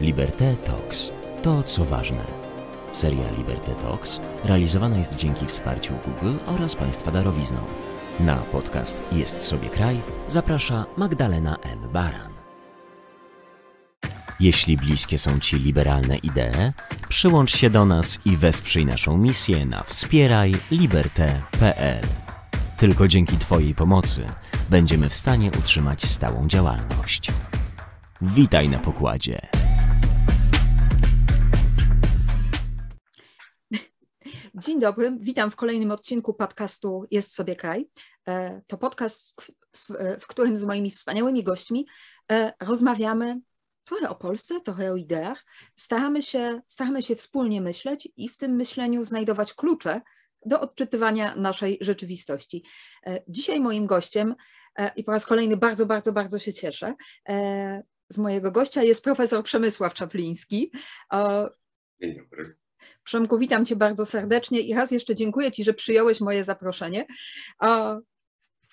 Liberté Talks. To, co ważne. Seria Liberté Talks realizowana jest dzięki wsparciu Google oraz Państwa darowizną. Na podcast Jest sobie kraj zaprasza Magdalena M. Baran. Jeśli bliskie są Ci liberalne idee, przyłącz się do nas i wesprzyj naszą misję na wspierajliberte.pl. Tylko dzięki Twojej pomocy będziemy w stanie utrzymać stałą działalność. Witaj na pokładzie. Dzień dobry, witam w kolejnym odcinku podcastu Jest sobie kraj. E, to podcast, w którym z moimi wspaniałymi gośćmi e, rozmawiamy trochę o Polsce, trochę o ideach. Staramy się, staramy się wspólnie myśleć i w tym myśleniu znajdować klucze do odczytywania naszej rzeczywistości. E, dzisiaj moim gościem, i po raz kolejny bardzo, bardzo, bardzo się cieszę, z mojego gościa jest profesor Przemysław Czapliński. Dzień dobry. Przemku, witam Cię bardzo serdecznie i raz jeszcze dziękuję Ci, że przyjąłeś moje zaproszenie.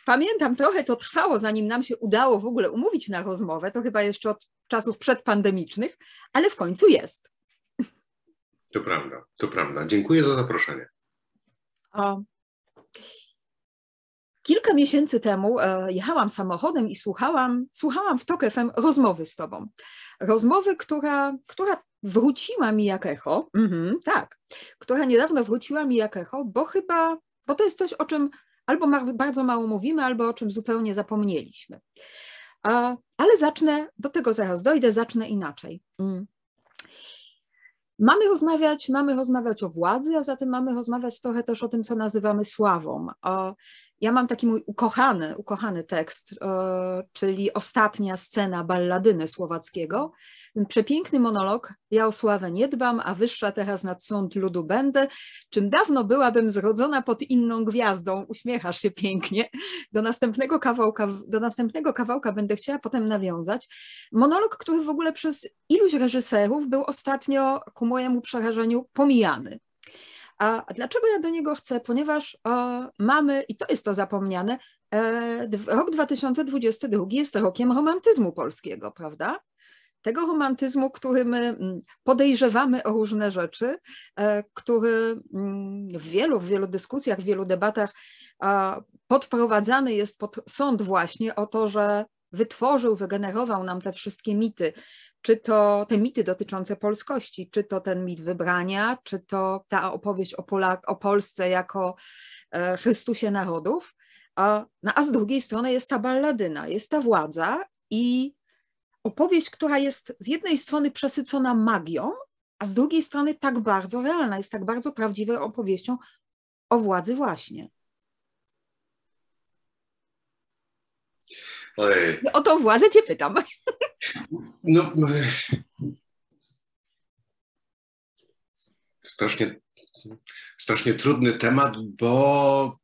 Pamiętam, trochę to trwało, zanim nam się udało w ogóle umówić na rozmowę, to chyba jeszcze od czasów przedpandemicznych, ale w końcu jest. To prawda, to prawda. Dziękuję za zaproszenie. Kilka miesięcy temu e, jechałam samochodem i słuchałam, słuchałam w TOK FM rozmowy z Tobą. Rozmowy, która, która wróciła mi jak echo, mhm, tak, która niedawno wróciła mi jak echo, bo chyba, bo to jest coś, o czym albo bardzo mało mówimy, albo o czym zupełnie zapomnieliśmy. A, ale zacznę, do tego zaraz dojdę, zacznę inaczej. Mm. Mamy rozmawiać, mamy rozmawiać o władzy, a zatem mamy rozmawiać trochę też o tym, co nazywamy sławą. Ja mam taki mój ukochany, ukochany tekst, czyli ostatnia scena balladyny słowackiego, ten przepiękny monolog, ja o sławę nie dbam, a wyższa teraz nad sąd ludu będę, czym dawno byłabym zrodzona pod inną gwiazdą, uśmiechasz się pięknie, do następnego kawałka, do następnego kawałka będę chciała potem nawiązać. Monolog, który w ogóle przez iluś reżyserów był ostatnio ku mojemu przerażeniu pomijany. A dlaczego ja do niego chcę? Ponieważ o, mamy, i to jest to zapomniane, e, rok 2022 jest rokiem romantyzmu polskiego, prawda? Tego romantyzmu, który my mm, podejrzewamy o różne rzeczy, e, który mm, w wielu, w wielu dyskusjach, w wielu debatach podprowadzany jest pod sąd właśnie o to, że wytworzył, wygenerował nam te wszystkie mity, czy to te mity dotyczące polskości, czy to ten mit wybrania, czy to ta opowieść o, Polak, o Polsce jako e, Chrystusie narodów, a, no, a z drugiej strony jest ta balladyna, jest ta władza i opowieść, która jest z jednej strony przesycona magią, a z drugiej strony tak bardzo realna, jest tak bardzo prawdziwą opowieścią o władzy właśnie. Ojej. O tą władzę cię pytam. No, strasznie, strasznie trudny temat, bo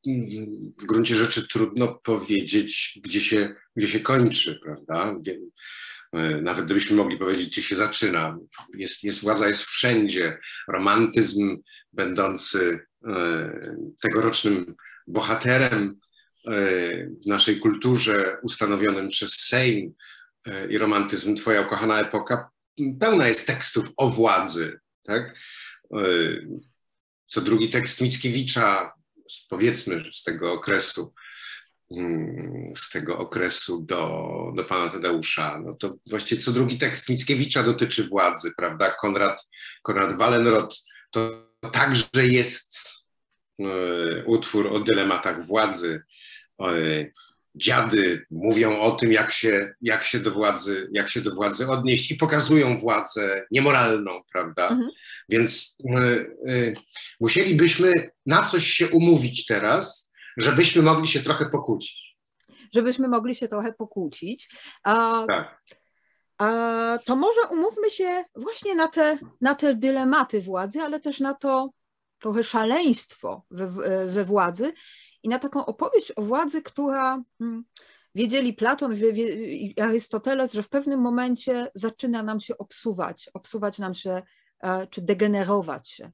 w gruncie rzeczy trudno powiedzieć, gdzie się, gdzie się kończy, prawda? E, nawet gdybyśmy mogli powiedzieć, gdzie się zaczyna. Jest, jest, władza jest wszędzie. Romantyzm będący e, tegorocznym bohaterem e, w naszej kulturze ustanowionym przez Sejm i romantyzm Twoja ukochana epoka pełna jest tekstów o władzy. Tak? Co drugi tekst Mickiewicza, powiedzmy z tego okresu, z tego okresu do, do pana Tadeusza, no to właściwie co drugi tekst Mickiewicza dotyczy władzy, prawda? Konrad, Konrad Wallenrod to także jest e, utwór o dylematach władzy. E, dziady mówią o tym, jak się, jak, się do władzy, jak się do władzy odnieść i pokazują władzę niemoralną, prawda? Mhm. Więc e, musielibyśmy na coś się umówić teraz, żebyśmy mogli się trochę pokłócić. Żebyśmy mogli się trochę pokłócić. A, tak. a to może umówmy się właśnie na te, na te dylematy władzy, ale też na to trochę szaleństwo we, we władzy i na taką opowieść o władzy, która hmm, wiedzieli Platon i Arystoteles, że w pewnym momencie zaczyna nam się obsuwać, obsuwać nam się, e, czy degenerować się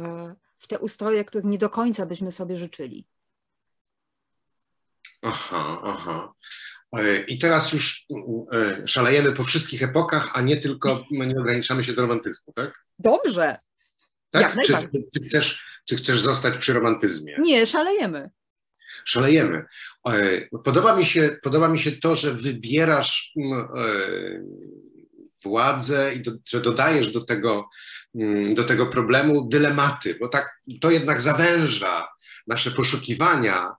e, w te ustroje, których nie do końca byśmy sobie życzyli. Aha, aha. I teraz już szalejemy po wszystkich epokach, a nie tylko nie ograniczamy się do romantyzmu, tak? Dobrze. Tak? Czy, czy, chcesz, czy chcesz zostać przy romantyzmie? Nie, szalejemy. Szalejemy. Podoba mi się, podoba mi się to, że wybierasz władzę i do, że dodajesz do tego, mm, do tego problemu dylematy, bo tak to jednak zawęża nasze poszukiwania e,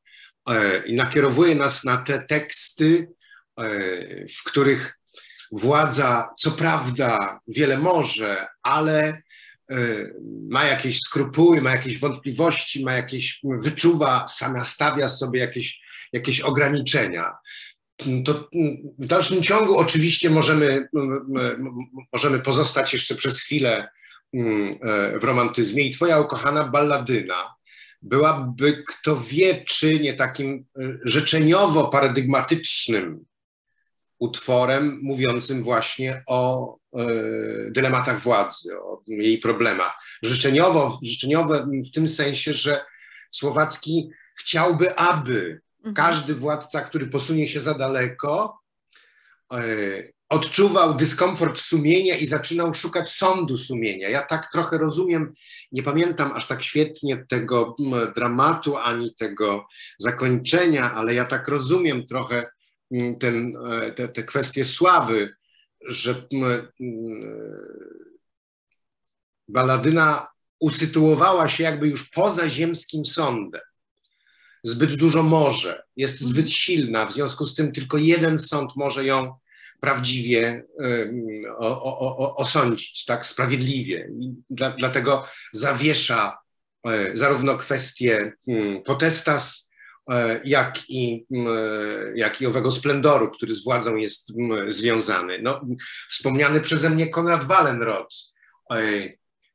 i nakierowuje nas na te teksty, e, w których władza, co prawda, wiele może, ale e, ma jakieś skrupuły, ma jakieś wątpliwości, ma jakieś, wyczuwa, sama stawia sobie jakieś, jakieś ograniczenia. To w dalszym ciągu oczywiście możemy, możemy pozostać jeszcze przez chwilę mm, e, w romantyzmie. I twoja ukochana balladyna byłaby, kto wie, czy nie takim e, życzeniowo-paradygmatycznym utworem mówiącym właśnie o e, dylematach władzy, o jej problemach. Życzeniowo, życzeniowe w tym sensie, że Słowacki chciałby, aby Mhm. Każdy władca, który posunie się za daleko, e, odczuwał dyskomfort sumienia i zaczynał szukać sądu sumienia. Ja tak trochę rozumiem, nie pamiętam aż tak świetnie tego dramatu ani tego zakończenia, ale ja tak rozumiem trochę ten, e, te, te kwestie sławy, że baladyna usytuowała się jakby już poza ziemskim sądem zbyt dużo może, jest mhm. zbyt silna, w związku z tym tylko jeden sąd może ją prawdziwie osądzić, tak, sprawiedliwie. Dla, dlatego zawiesza e, zarówno kwestię potestas, e, jak i, jak i owego splendoru, który z władzą jest związany. No, wspomniany przeze mnie Konrad Wallenrod e,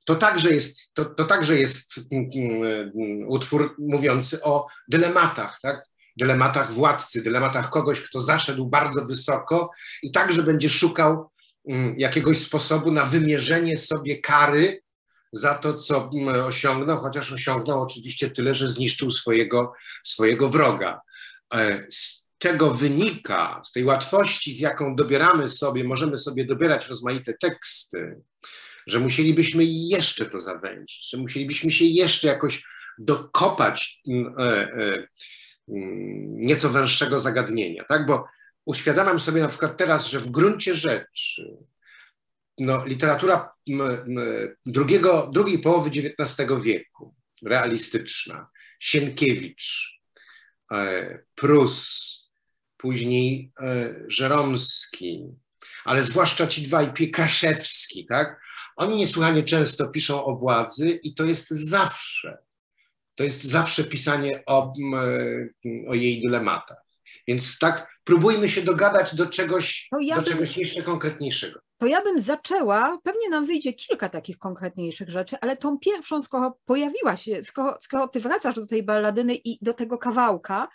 to także jest, to, to także jest mm, mm, utwór mówiący o dylematach, tak? Dylematach władcy, dylematach kogoś, kto zaszedł bardzo wysoko i także będzie szukał mm, jakiegoś sposobu na wymierzenie sobie kary za to, co osiągnął, chociaż osiągnął oczywiście tyle, że zniszczył swojego, swojego wroga. E, z tego wynika, z tej łatwości, z jaką dobieramy sobie, możemy sobie dobierać rozmaite teksty, że musielibyśmy jeszcze to zawędzić, że musielibyśmy się jeszcze jakoś dokopać mm, e, e, mm, nieco węższego zagadnienia, tak? Bo uświadamiam sobie na przykład teraz, że w gruncie rzeczy no, literatura drugiego, drugiej połowy XIX wieku, realistyczna, Sienkiewicz, e, Prus, później Żeromski, ale zwłaszcza ci dwaj, Piekraszewski, tak? Oni niesłychanie często piszą o władzy i to jest zawsze, to jest zawsze pisanie o, o jej dylematach. Więc tak, próbujmy się dogadać do czegoś, ja do bym, czegoś jeszcze konkretniejszego. To ja bym zaczęła, pewnie nam wyjdzie kilka takich konkretniejszych rzeczy, ale tą pierwszą, skoro pojawiła się, skoro, skoro ty wracasz do tej balladyny i do tego kawałka,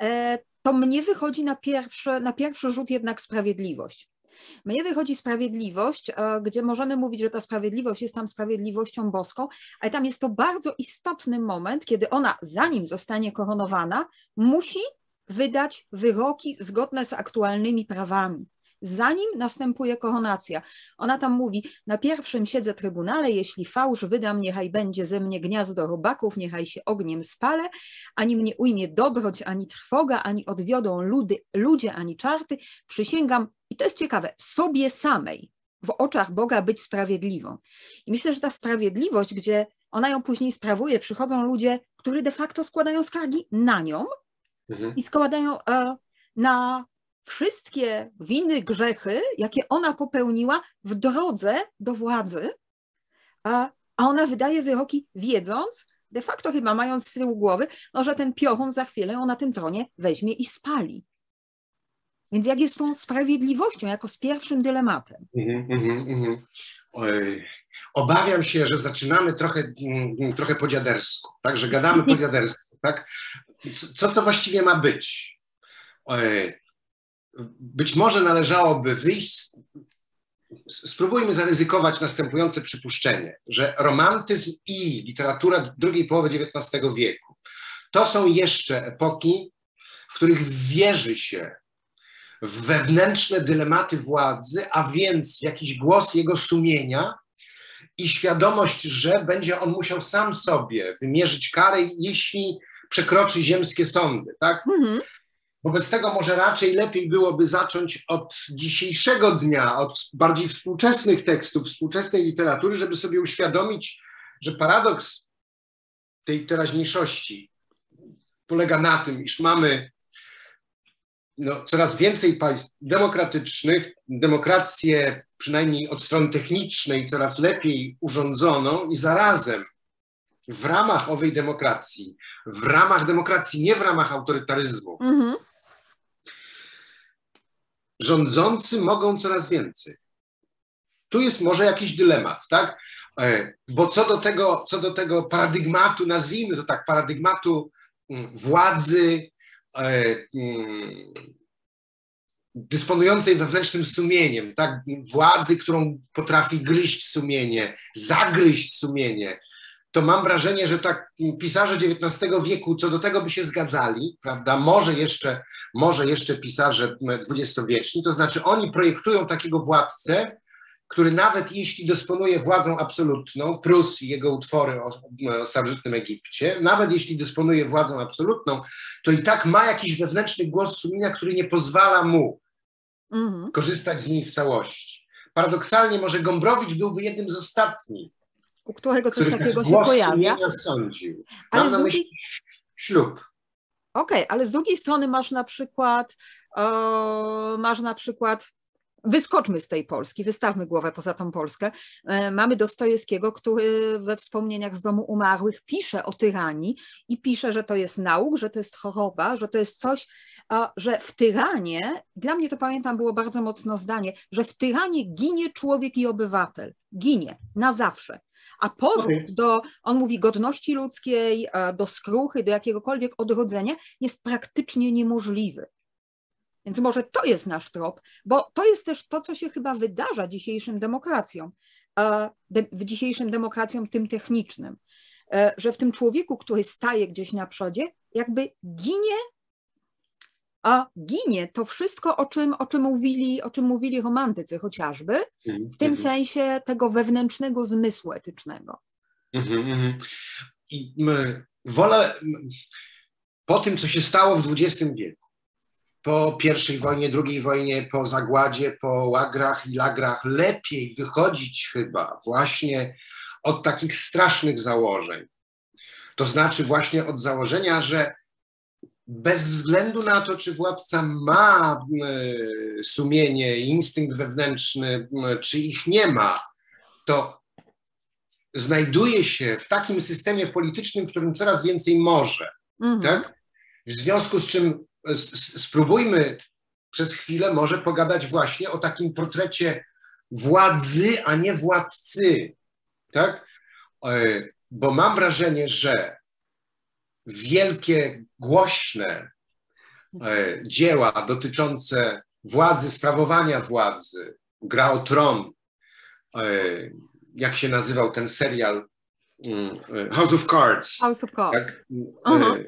e, to mnie wychodzi na pierwszy, na pierwszy rzut jednak sprawiedliwość. Mnie wychodzi sprawiedliwość, e, gdzie możemy mówić, że ta sprawiedliwość jest tam sprawiedliwością boską, ale tam jest to bardzo istotny moment, kiedy ona, zanim zostanie koronowana, musi wydać wyroki zgodne z aktualnymi prawami zanim następuje koronacja. Ona tam mówi, na pierwszym siedzę trybunale, jeśli fałsz wydam, niechaj będzie ze mnie gniazdo robaków, niechaj się ogniem spale, ani mnie ujmie dobroć, ani trwoga, ani odwiodą ludy, ludzie, ani czarty, przysięgam, i to jest ciekawe, sobie samej w oczach Boga być sprawiedliwą. I myślę, że ta sprawiedliwość, gdzie ona ją później sprawuje, przychodzą ludzie, którzy de facto składają skargi na nią mhm. i składają e, na wszystkie winy, grzechy, jakie ona popełniła w drodze do władzy, a, a ona wydaje wyroki wiedząc, de facto chyba mając z tyłu głowy, no, że ten piorun za chwilę ją na tym tronie weźmie i spali. Więc jak jest tą sprawiedliwością, jako z pierwszym dylematem? Mm -hmm, mm -hmm. Obawiam się, że zaczynamy trochę, mm, trochę po dziadersku, tak? Że gadamy po dziadersku, tak? Co to właściwie ma być? Być może należałoby wyjść, spróbujmy zaryzykować następujące przypuszczenie, że romantyzm i literatura drugiej połowy XIX wieku to są jeszcze epoki, w których wierzy się w wewnętrzne dylematy władzy, a więc w jakiś głos jego sumienia i świadomość, że będzie on musiał sam sobie wymierzyć karę, jeśli przekroczy ziemskie sądy. Tak? Mhm. Wobec tego może raczej lepiej byłoby zacząć od dzisiejszego dnia, od bardziej współczesnych tekstów, współczesnej literatury, żeby sobie uświadomić, że paradoks tej teraźniejszości polega na tym, iż mamy no, coraz więcej państw demokratycznych, demokrację przynajmniej od strony technicznej coraz lepiej urządzoną i zarazem w ramach owej demokracji, w ramach demokracji, nie w ramach autorytaryzmu, mhm. Rządzący mogą coraz więcej. Tu jest może jakiś dylemat, tak? E, bo co do tego, co do tego paradygmatu, nazwijmy to tak, paradygmatu mm, władzy, e, mm, dysponującej wewnętrznym sumieniem, tak, władzy, którą potrafi gryźć sumienie, zagryźć sumienie, to mam wrażenie, że tak pisarze XIX wieku co do tego by się zgadzali, prawda? Może jeszcze, może jeszcze pisarze dwudziestowieczni, to znaczy oni projektują takiego władcę, który nawet jeśli dysponuje władzą absolutną, Prus i jego utwory o, o starożytnym Egipcie, nawet jeśli dysponuje władzą absolutną, to i tak ma jakiś wewnętrzny głos sumienia, który nie pozwala mu mhm. korzystać z niej w całości. Paradoksalnie może Gombrowicz byłby jednym z ostatnich, u którego coś takiego się pojawia. Sądził. Ale z drugiej... ślub. Okej, okay, ale z drugiej strony masz na przykład, e, masz na przykład Wyskoczmy z tej Polski, wystawmy głowę poza tą Polskę. E, mamy Dostojewskiego, który we wspomnieniach z domu umarłych pisze o tyranii i pisze, że to jest nauk, że to jest choroba, że to jest coś, że w tyranie, dla mnie to pamiętam było bardzo mocno zdanie, że w tyranie ginie człowiek i obywatel. Ginie na zawsze. A powrót do, on mówi, godności ludzkiej, e, do skruchy, do jakiegokolwiek odrodzenia jest praktycznie niemożliwy. Więc może to jest nasz trop, bo to jest też to, co się chyba wydarza dzisiejszym demokracjom, w dzisiejszym demokracjom tym technicznym, e, że w tym człowieku, który staje gdzieś na przodzie, jakby ginie, a ginie to wszystko, o czym, o czym, mówili, o czym mówili romantycy chociażby, mhm, w tym mhm. sensie tego wewnętrznego zmysłu etycznego. Mhm. I wolę po tym, co się stało w XX wieku, po I wojnie, II wojnie, po zagładzie, po łagrach i lagrach lepiej wychodzić chyba właśnie od takich strasznych założeń. To znaczy właśnie od założenia, że bez względu na to, czy władca ma sumienie, instynkt wewnętrzny, czy ich nie ma, to znajduje się w takim systemie politycznym, w którym coraz więcej może. Mhm. Tak? W związku z czym spróbujmy przez chwilę może pogadać właśnie o takim portrecie władzy, a nie władcy. Tak? E, bo mam wrażenie, że wielkie, głośne e, dzieła dotyczące władzy, sprawowania władzy, gra o tron, e, jak się nazywał ten serial mm, House of Cards. House of Cards. Tak? Uh -huh.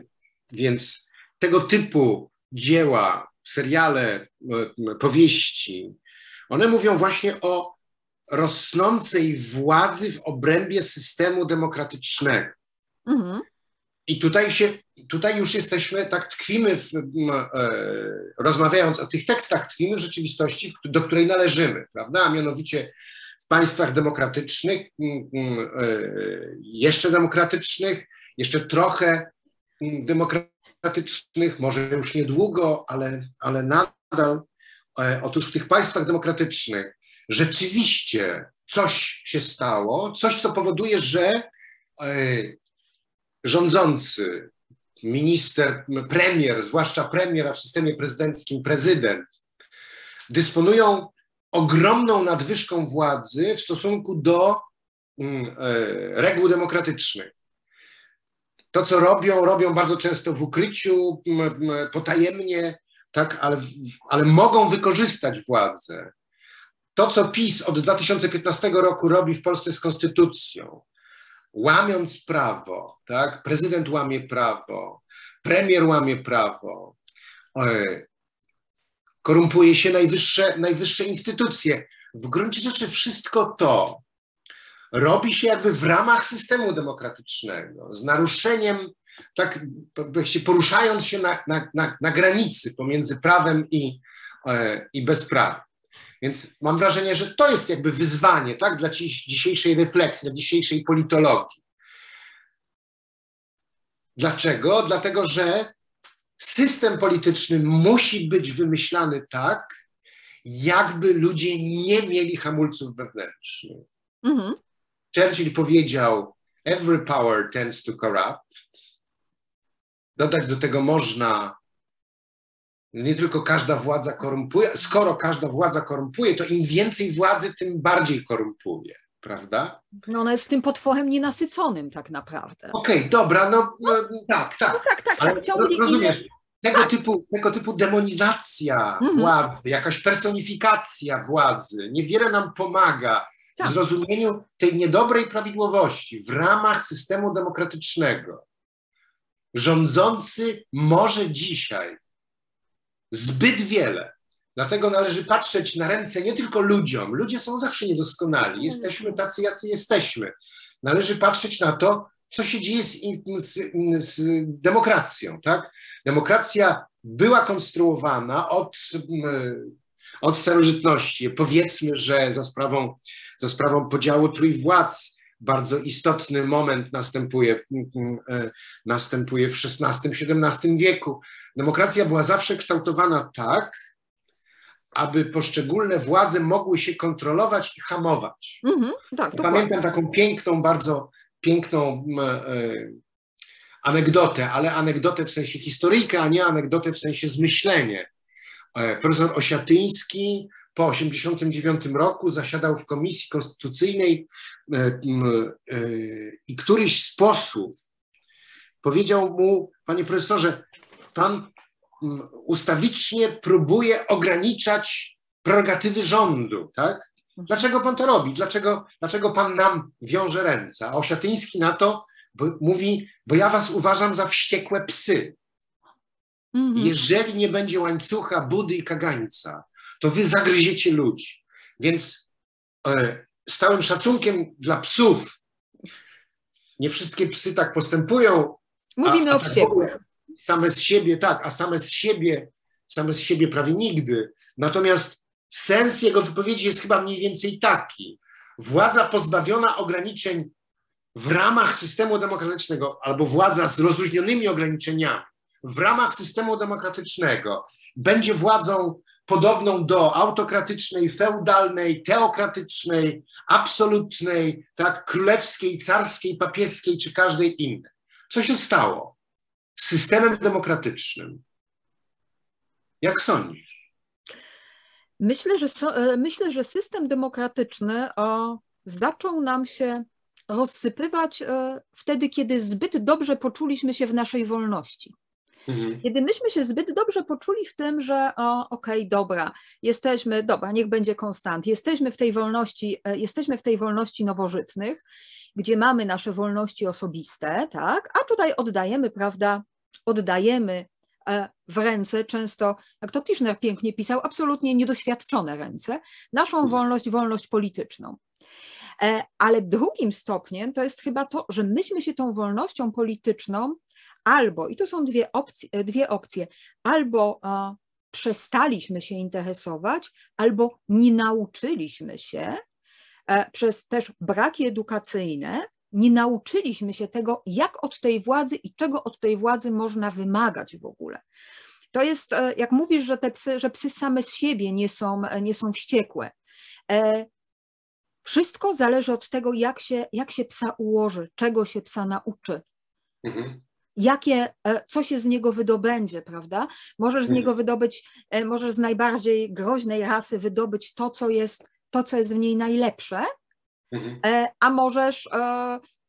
Więc tego typu dzieła, seriale, e, powieści, one mówią właśnie o rosnącej władzy w obrębie systemu demokratycznego. Mhm. I tutaj, się, tutaj już jesteśmy, tak tkwimy, w, e, rozmawiając o tych tekstach, tkwimy w rzeczywistości, do której należymy, prawda? A mianowicie w państwach demokratycznych, e, jeszcze demokratycznych, jeszcze trochę demokratycznych, może już niedługo, ale, ale nadal, e, otóż w tych państwach demokratycznych rzeczywiście coś się stało, coś, co powoduje, że rządzący, minister, premier, zwłaszcza premier, a w systemie prezydenckim prezydent, dysponują ogromną nadwyżką władzy w stosunku do mm, e, reguł demokratycznych to, co robią, robią bardzo często w ukryciu, potajemnie, tak, ale, ale mogą wykorzystać władzę. To, co PiS od 2015 roku robi w Polsce z konstytucją, łamiąc prawo, tak, prezydent łamie prawo, premier łamie prawo, e, korumpuje się najwyższe, najwyższe instytucje. W gruncie rzeczy wszystko to robi się jakby w ramach systemu demokratycznego, z naruszeniem, tak się poruszając się na, na, na, na granicy pomiędzy prawem i, e, i bezprawiem. Więc mam wrażenie, że to jest jakby wyzwanie tak, dla dzisiejszej refleksji, dla dzisiejszej politologii. Dlaczego? Dlatego, że system polityczny musi być wymyślany tak, jakby ludzie nie mieli hamulców wewnętrznych. Mhm. Churchill powiedział: Every power tends to corrupt. Dodać do tego można nie tylko każda władza korumpuje, skoro każda władza korumpuje, to im więcej władzy, tym bardziej korumpuje, prawda? No ona jest w tym potworem nienasyconym tak naprawdę. Okej, okay, dobra, no, no, tak, tak. No tak, tak, Ale tak. Ciągnie rozumiesz, tego, tak. typu, tego typu demonizacja mhm. władzy, jakaś personifikacja władzy niewiele nam pomaga tak. w zrozumieniu tej niedobrej prawidłowości w ramach systemu demokratycznego. Rządzący może dzisiaj zbyt wiele. Dlatego należy patrzeć na ręce nie tylko ludziom. Ludzie są zawsze niedoskonali. Jesteśmy tacy, jacy jesteśmy. Należy patrzeć na to, co się dzieje z, z, z demokracją. Tak? Demokracja była konstruowana od, od starożytności. Powiedzmy, że za sprawą, za sprawą podziału trójwładz bardzo istotny moment następuje, e, następuje w XVI-XVII wieku. Demokracja była zawsze kształtowana tak, aby poszczególne władze mogły się kontrolować i hamować. Mm-hmm, tak, Pamiętam taką piękną, bardzo piękną e, anegdotę, ale anegdotę w sensie historyjkę, a nie anegdotę w sensie zmyślenie. E, profesor Osiatyński po 1989 roku zasiadał w Komisji Konstytucyjnej e, e, i któryś z posłów powiedział mu, panie profesorze, pan ustawicznie próbuje ograniczać prerogatywy rządu, tak? Dlaczego pan to robi? Dlaczego, dlaczego pan nam wiąże ręce? A Osiatyński na to bo, mówi, bo ja was uważam za wściekłe psy. Mm -hmm. Jeżeli nie będzie łańcucha, budy i kagańca, to wy zagryziecie ludzi. Więc e, z całym szacunkiem dla psów, nie wszystkie psy tak postępują. Mówimy a, a o wściekłych. Same z siebie, tak, a same z siebie, same z siebie prawie nigdy. Natomiast sens jego wypowiedzi jest chyba mniej więcej taki. Władza pozbawiona ograniczeń w ramach systemu demokratycznego, albo władza z rozluźnionymi ograniczeniami w ramach systemu demokratycznego będzie władzą podobną do autokratycznej, feudalnej, teokratycznej, absolutnej, tak, królewskiej, carskiej, papieskiej czy każdej innej. Co się stało z systemem demokratycznym? Jak sądzisz? Myślę, że, e, myślę, że system demokratyczny o, zaczął nam się rozsypywać e, wtedy, kiedy zbyt dobrze poczuliśmy się w naszej wolności. Mhm. Kiedy myśmy się zbyt dobrze poczuli w tym, że okej, okay, dobra, jesteśmy, dobra, niech będzie konstant, jesteśmy w tej wolności, e, jesteśmy w tej wolności nowożytnych, gdzie mamy nasze wolności osobiste, tak, a tutaj oddajemy, prawda, oddajemy e, w ręce, często, jak to Tischner pięknie pisał, absolutnie niedoświadczone ręce, naszą mhm. wolność, wolność polityczną. E, ale drugim stopniem to jest chyba to, że myśmy się tą wolnością polityczną albo, i to są dwie opcje, dwie opcje albo a, przestaliśmy się interesować, albo nie nauczyliśmy się e, przez też braki edukacyjne, nie nauczyliśmy się tego, jak od tej władzy i czego od tej władzy można wymagać w ogóle. To jest, e, jak mówisz, że te psy, że psy same z siebie nie są, nie są wściekłe. E, wszystko zależy od tego, jak się, jak się psa ułoży, czego się psa nauczy. Mhm jakie, e, co się z niego wydobędzie, prawda? Możesz z mhm. niego wydobyć, e, możesz z najbardziej groźnej rasy wydobyć to, co jest, to, co jest w niej najlepsze, mhm. E, a możesz,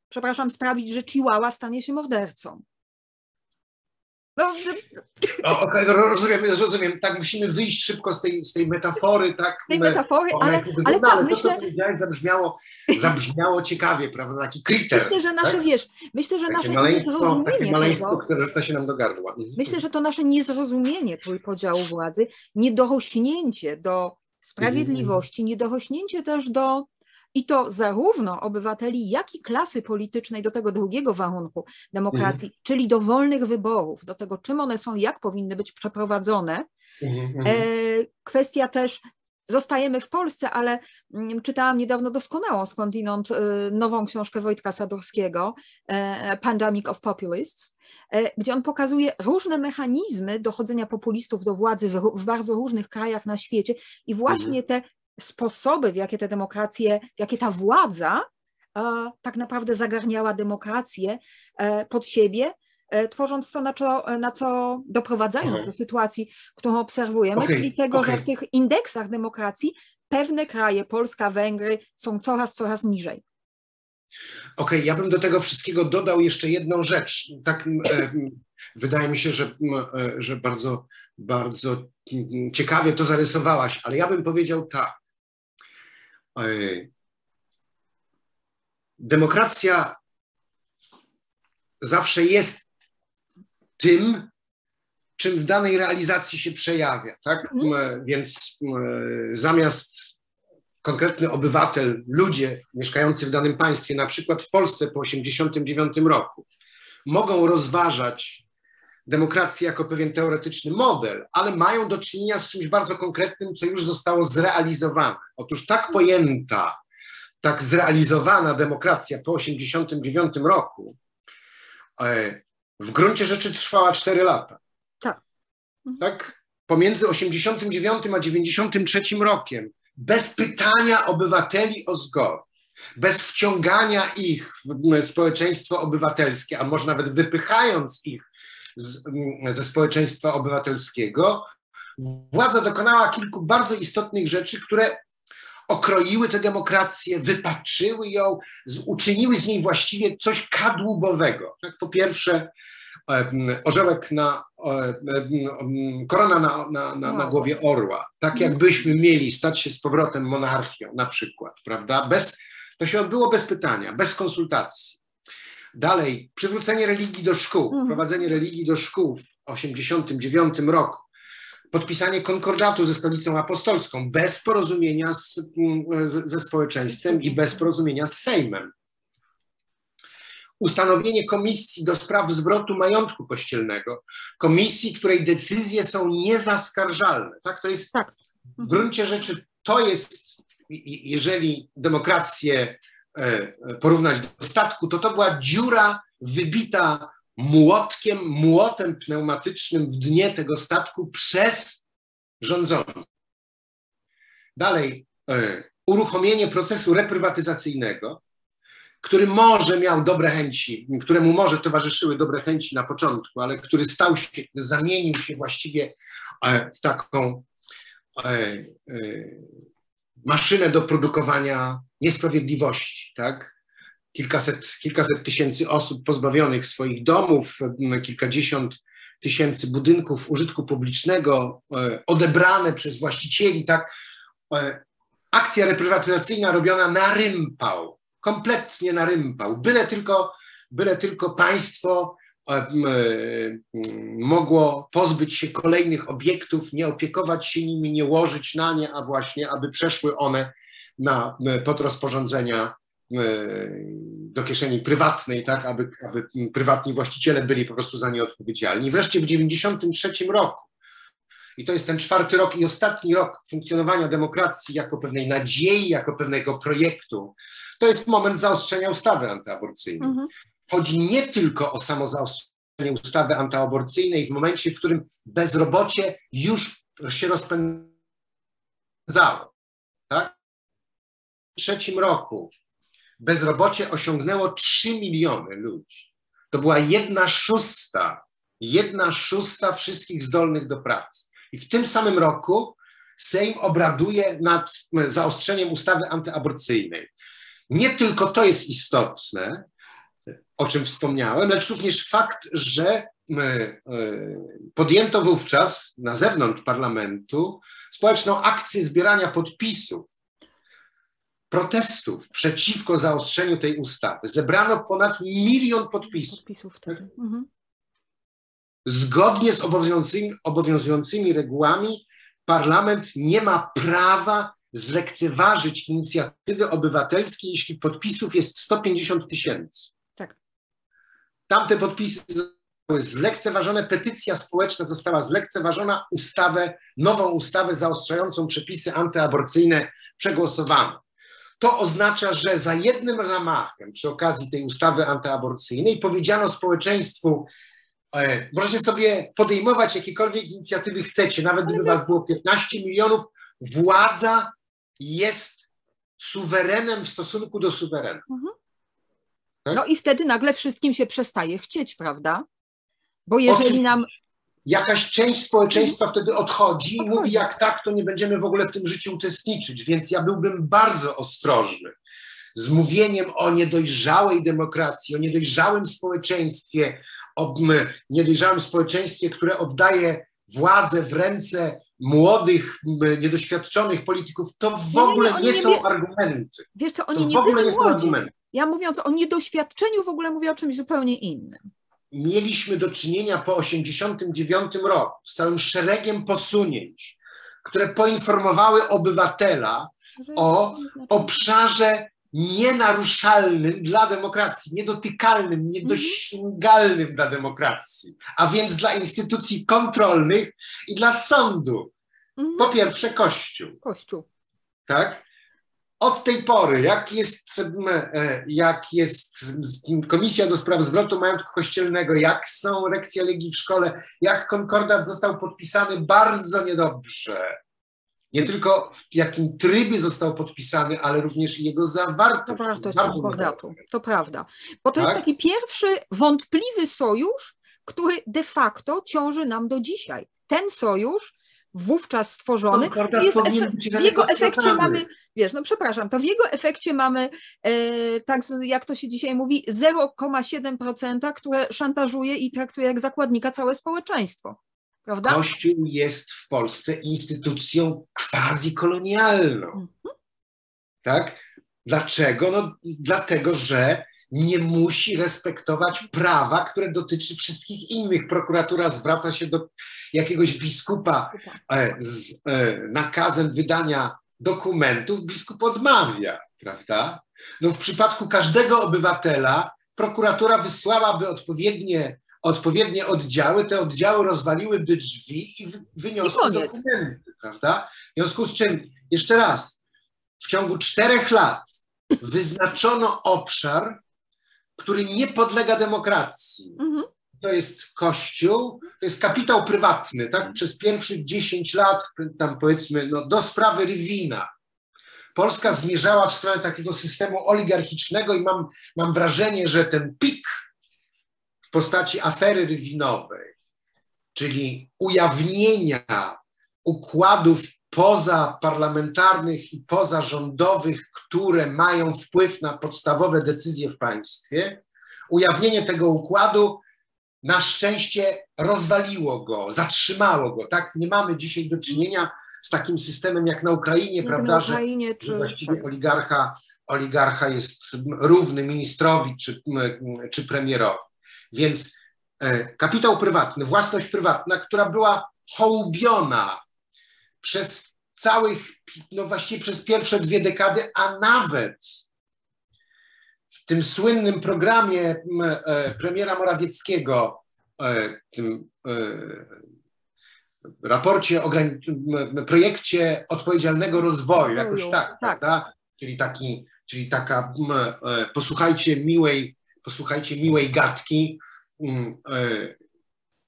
przepraszam, sprawić, że Chihuahua stanie się mordercą. No, o, okay, rozumiem, rozumiem, tak musimy wyjść szybko z tej, z tej metafory, tak? Z tej metafory, ale, ale, tak, ale myślę... to, co powiedziałeś, zabrzmiało, zabrzmiało ciekawie, prawda, taki critters. Myślę, że nasze, tak? wiesz, myślę, że takie nasze niezrozumienie maleństwo, tego, które rzuca się nam do gardła. Mhm. Myślę, że to nasze niezrozumienie trójpodziału władzy, niedorośnięcie do sprawiedliwości, niedorośnięcie też do i to zarówno obywateli, jak i klasy politycznej do tego drugiego warunku demokracji, mhm. czyli do wolnych wyborów, do tego, czym one są, jak powinny być przeprowadzone. Mhm. mhm. E, kwestia też Zostajemy w Polsce, ale mm, czytałam niedawno doskonałą skądinąd e, nową książkę Wojtka Sadurskiego, e, Pandemic of Populists, gdzie on pokazuje różne mechanizmy dochodzenia populistów do władzy w, bardzo różnych krajach na świecie i właśnie mhm. te sposoby, w jakie te demokracje, w jakie ta władza e, tak naprawdę zagarniała demokrację e, pod siebie, e, tworząc to, na co, na co doprowadzając mhm. do sytuacji, którą obserwujemy, okay, czyli tego, okay. że w tych indeksach demokracji pewne kraje, Polska, Węgry, są coraz, coraz niżej. Okej, okay, ja bym do tego wszystkiego dodał jeszcze jedną rzecz. Tak wydaje mi się, że, że bardzo, bardzo ciekawie to zarysowałaś, ale ja bym powiedział tak. E, demokracja zawsze jest tym, czym w danej realizacji się przejawia. Tak? Mhm. Więc zamiast konkretny obywatel, ludzie mieszkający w danym państwie, na przykład w Polsce po 1989 roku, mogą rozważać demokrację jako pewien teoretyczny model, ale mają do czynienia z czymś bardzo konkretnym, co już zostało zrealizowane. Otóż tak pojęta, tak zrealizowana demokracja po 1989 roku e, w gruncie rzeczy trwała 4 lata. Tak. Tak? Pomiędzy 89 a 93 rokiem, bez pytania obywateli o zgodę, bez wciągania ich w społeczeństwo obywatelskie, a może nawet wypychając ich z, mm, ze społeczeństwa obywatelskiego, władza dokonała kilku bardzo istotnych rzeczy, które okroiły tę demokrację, wypaczyły ją, uczyniły z niej właściwie coś kadłubowego. Tak, po pierwsze, orzełek na, korona na, na, na, na głowie orła. Tak mhm. jakbyśmy mieli stać się z powrotem monarchią na przykład, prawda? Bez, to się odbyło bez pytania, bez konsultacji. Dalej, przywrócenie religii do szkół, mhm. wprowadzenie religii do szkół w 1989 roku, podpisanie konkordatu ze stolicą apostolską bez porozumienia z, mm, ze społeczeństwem i bez porozumienia z Sejmem. Ustanowienie komisji do spraw zwrotu majątku kościelnego, komisji, której decyzje są niezaskarżalne. Tak, to jest tak. w gruncie rzeczy to jest, jeżeli demokrację porównać do statku, to to była dziura wybita młotkiem, młotem pneumatycznym w dnie tego statku przez rządzących. Dalej, e, uruchomienie procesu reprywatyzacyjnego, który może miał dobre chęci, któremu może towarzyszyły dobre chęci na początku, ale który stał się, zamienił się właściwie e, w taką maszynę do produkowania niesprawiedliwości, tak? Kilkaset, kilkaset tysięcy osób pozbawionych swoich domów, kilkadziesiąt tysięcy budynków użytku publicznego e, odebrane przez właścicieli, tak? E, akcja reprywatyzacyjna robiona na rympał, kompletnie na rympał, byle tylko, byle tylko państwo e, mogło pozbyć się kolejnych obiektów, nie opiekować się nimi, nie łożyć na nie, a właśnie, aby przeszły one na, pod rozporządzenia e, do kieszeni prywatnej, tak, aby, aby prywatni właściciele byli po prostu za nie odpowiedzialni. Wreszcie w 1993 roku, i to jest ten czwarty rok i ostatni rok funkcjonowania demokracji jako pewnej nadziei, jako pewnego projektu, to jest moment zaostrzenia ustawy antyaborcyjnej. Mhm. Chodzi nie tylko o samo zaostrzenie ustawy antyaborcyjnej w momencie, w którym bezrobocie już się rozpędzało. Tak? 2003 roku bezrobocie osiągnęło 3 miliony ludzi. To była jedna szósta, jedna szósta wszystkich zdolnych do pracy. I w tym samym roku Sejm obraduje nad zaostrzeniem ustawy antyaborcyjnej. Nie tylko to jest istotne, o czym wspomniałem, lecz również fakt, że podjęto wówczas na zewnątrz parlamentu społeczną akcję zbierania podpisów, protestów przeciwko zaostrzeniu tej ustawy. Zebrano ponad milion podpisów. podpisów mhm. Zgodnie z obowiązującymi, obowiązującymi regułami, parlament nie ma prawa zlekceważyć inicjatywy obywatelskiej, jeśli podpisów jest 150 tysięcy. Tak. Tamte podpisy zostały zlekceważone, petycja społeczna została zlekceważona, ustawę, nową ustawę zaostrzającą przepisy antyaborcyjne przegłosowano. To oznacza, że za jednym zamachem przy okazji tej ustawy antyaborcyjnej powiedziano społeczeństwu, e, możecie sobie podejmować jakiekolwiek inicjatywy chcecie, nawet gdyby was było 15 milionów, władza jest suwerenem w stosunku do suwerena. Mhm. Tak? No i wtedy nagle wszystkim się przestaje chcieć, prawda? Bo jeżeli nam. Jakaś część społeczeństwa wtedy odchodzi i mówi, jak tak, to nie będziemy w ogóle w tym życiu uczestniczyć. Więc ja byłbym bardzo ostrożny z mówieniem o niedojrzałej demokracji, o niedojrzałym społeczeństwie, o niedojrzałym społeczeństwie, które oddaje władzę w ręce młodych, niedoświadczonych polityków, to w ogóle nie, nie, nie, nie są argumenty. Wiesz co, oni to nie w ogóle nie są argumenty. Ja mówiąc o niedoświadczeniu w ogóle mówię o czymś zupełnie innym. Mieliśmy do czynienia po 1989 roku z całym szeregiem posunięć, które poinformowały obywatela o obszarze nienaruszalnym dla demokracji, niedotykalnym, niedosięgalnym mhm. dla demokracji, a więc dla instytucji kontrolnych i dla sądu. Mhm. Po pierwsze Kościół. Kościół. Tak? Od tej pory, jak jest, e, jak jest Komisja do Spraw Zwrotu Majątku Kościelnego, jak są lekcje legii w szkole, jak konkordat został podpisany bardzo niedobrze, nie tylko w jakim trybie został podpisany, ale również jego zawartość. Zawartość konkordatu, to prawda. Bo to tak? jest taki pierwszy wątpliwy sojusz, który de facto ciąży nam do dzisiaj. Ten sojusz wówczas stworzony. Jest w jego efekcie mamy, wiesz, no przepraszam, to w jego efekcie mamy, e, tak jak to się dzisiaj mówi, 0,7%, które szantażuje i traktuje jak zakładnika całe społeczeństwo. Prawda? Kościół jest w Polsce instytucją quasi-kolonialną. Mhm. Tak? Dlaczego? No, dlatego, że nie musi respektować prawa, które dotyczy wszystkich innych. Prokuratura zwraca się do jakiegoś biskupa e, z e, nakazem wydania dokumentów, biskup odmawia, prawda? No w przypadku każdego obywatela prokuratura wysłałaby odpowiednie odpowiednie oddziały, te oddziały rozwaliłyby drzwi i wyniosły I dokumenty, prawda? W związku z czym, jeszcze raz, w ciągu czterech lat wyznaczono obszar, który nie podlega demokracji. Mhm. To jest kościół, to jest kapitał prywatny, tak? Przez pierwszych 10 lat, tam powiedzmy, no, do sprawy Rywina. Polska zmierzała w stronę takiego systemu oligarchicznego i mam, mam wrażenie, że ten pik postaci afery rywinowej, czyli ujawnienia układów pozaparlamentarnych i pozarządowych, które mają wpływ na podstawowe decyzje w państwie, ujawnienie tego układu na szczęście rozwaliło go, zatrzymało go. Tak, nie mamy dzisiaj do czynienia z takim systemem jak na Ukrainie, jak prawda, na Ukrainie, że, czy... właściwie oligarcha, oligarcha jest równy ministrowi czy, czy premierowi. Więc e, kapitał prywatny, własność prywatna, która była hołubiona przez całych, no właściwie przez pierwsze dwie dekady, a nawet w tym słynnym programie e, premiera Morawieckiego, e, tym raporcie, projekcie odpowiedzialnego rozwoju, jakoś tak, tak. prawda? Czyli, taki, czyli taka, posłuchajcie miłej posłuchajcie miłej gadki mm, e,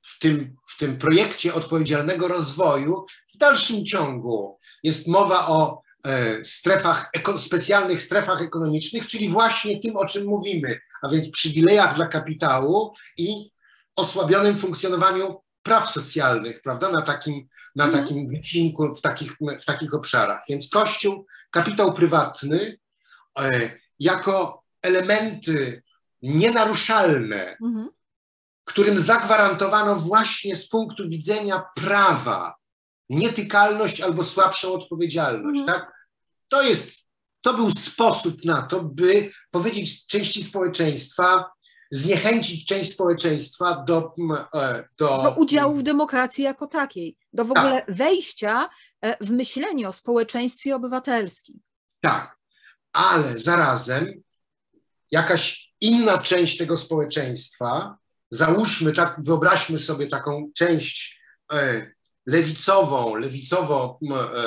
w tym, w tym projekcie odpowiedzialnego rozwoju. W dalszym ciągu jest mowa o e, strefach, specjalnych strefach ekonomicznych, czyli właśnie tym, o czym mówimy, a więc przywilejach dla kapitału i osłabionym funkcjonowaniu praw socjalnych, prawda, na takim, na mhm. takim wycinku, w takich, w takich obszarach. Więc Kościół, kapitał prywatny, e, jako elementy nienaruszalne, mhm. Którym zagwarantowano właśnie z punktu widzenia prawa nietykalność albo słabszą odpowiedzialność. Mhm. Tak? To jest, to był sposób na to, by powiedzieć części społeczeństwa, zniechęcić część społeczeństwa do, e, do, do udziału w demokracji jako takiej, do w ogóle tak. wejścia e, w myślenie o społeczeństwie obywatelskim. Tak, ale zarazem jakaś inna część tego społeczeństwa, załóżmy tak, wyobraźmy sobie taką część e, lewicową, lewicowo,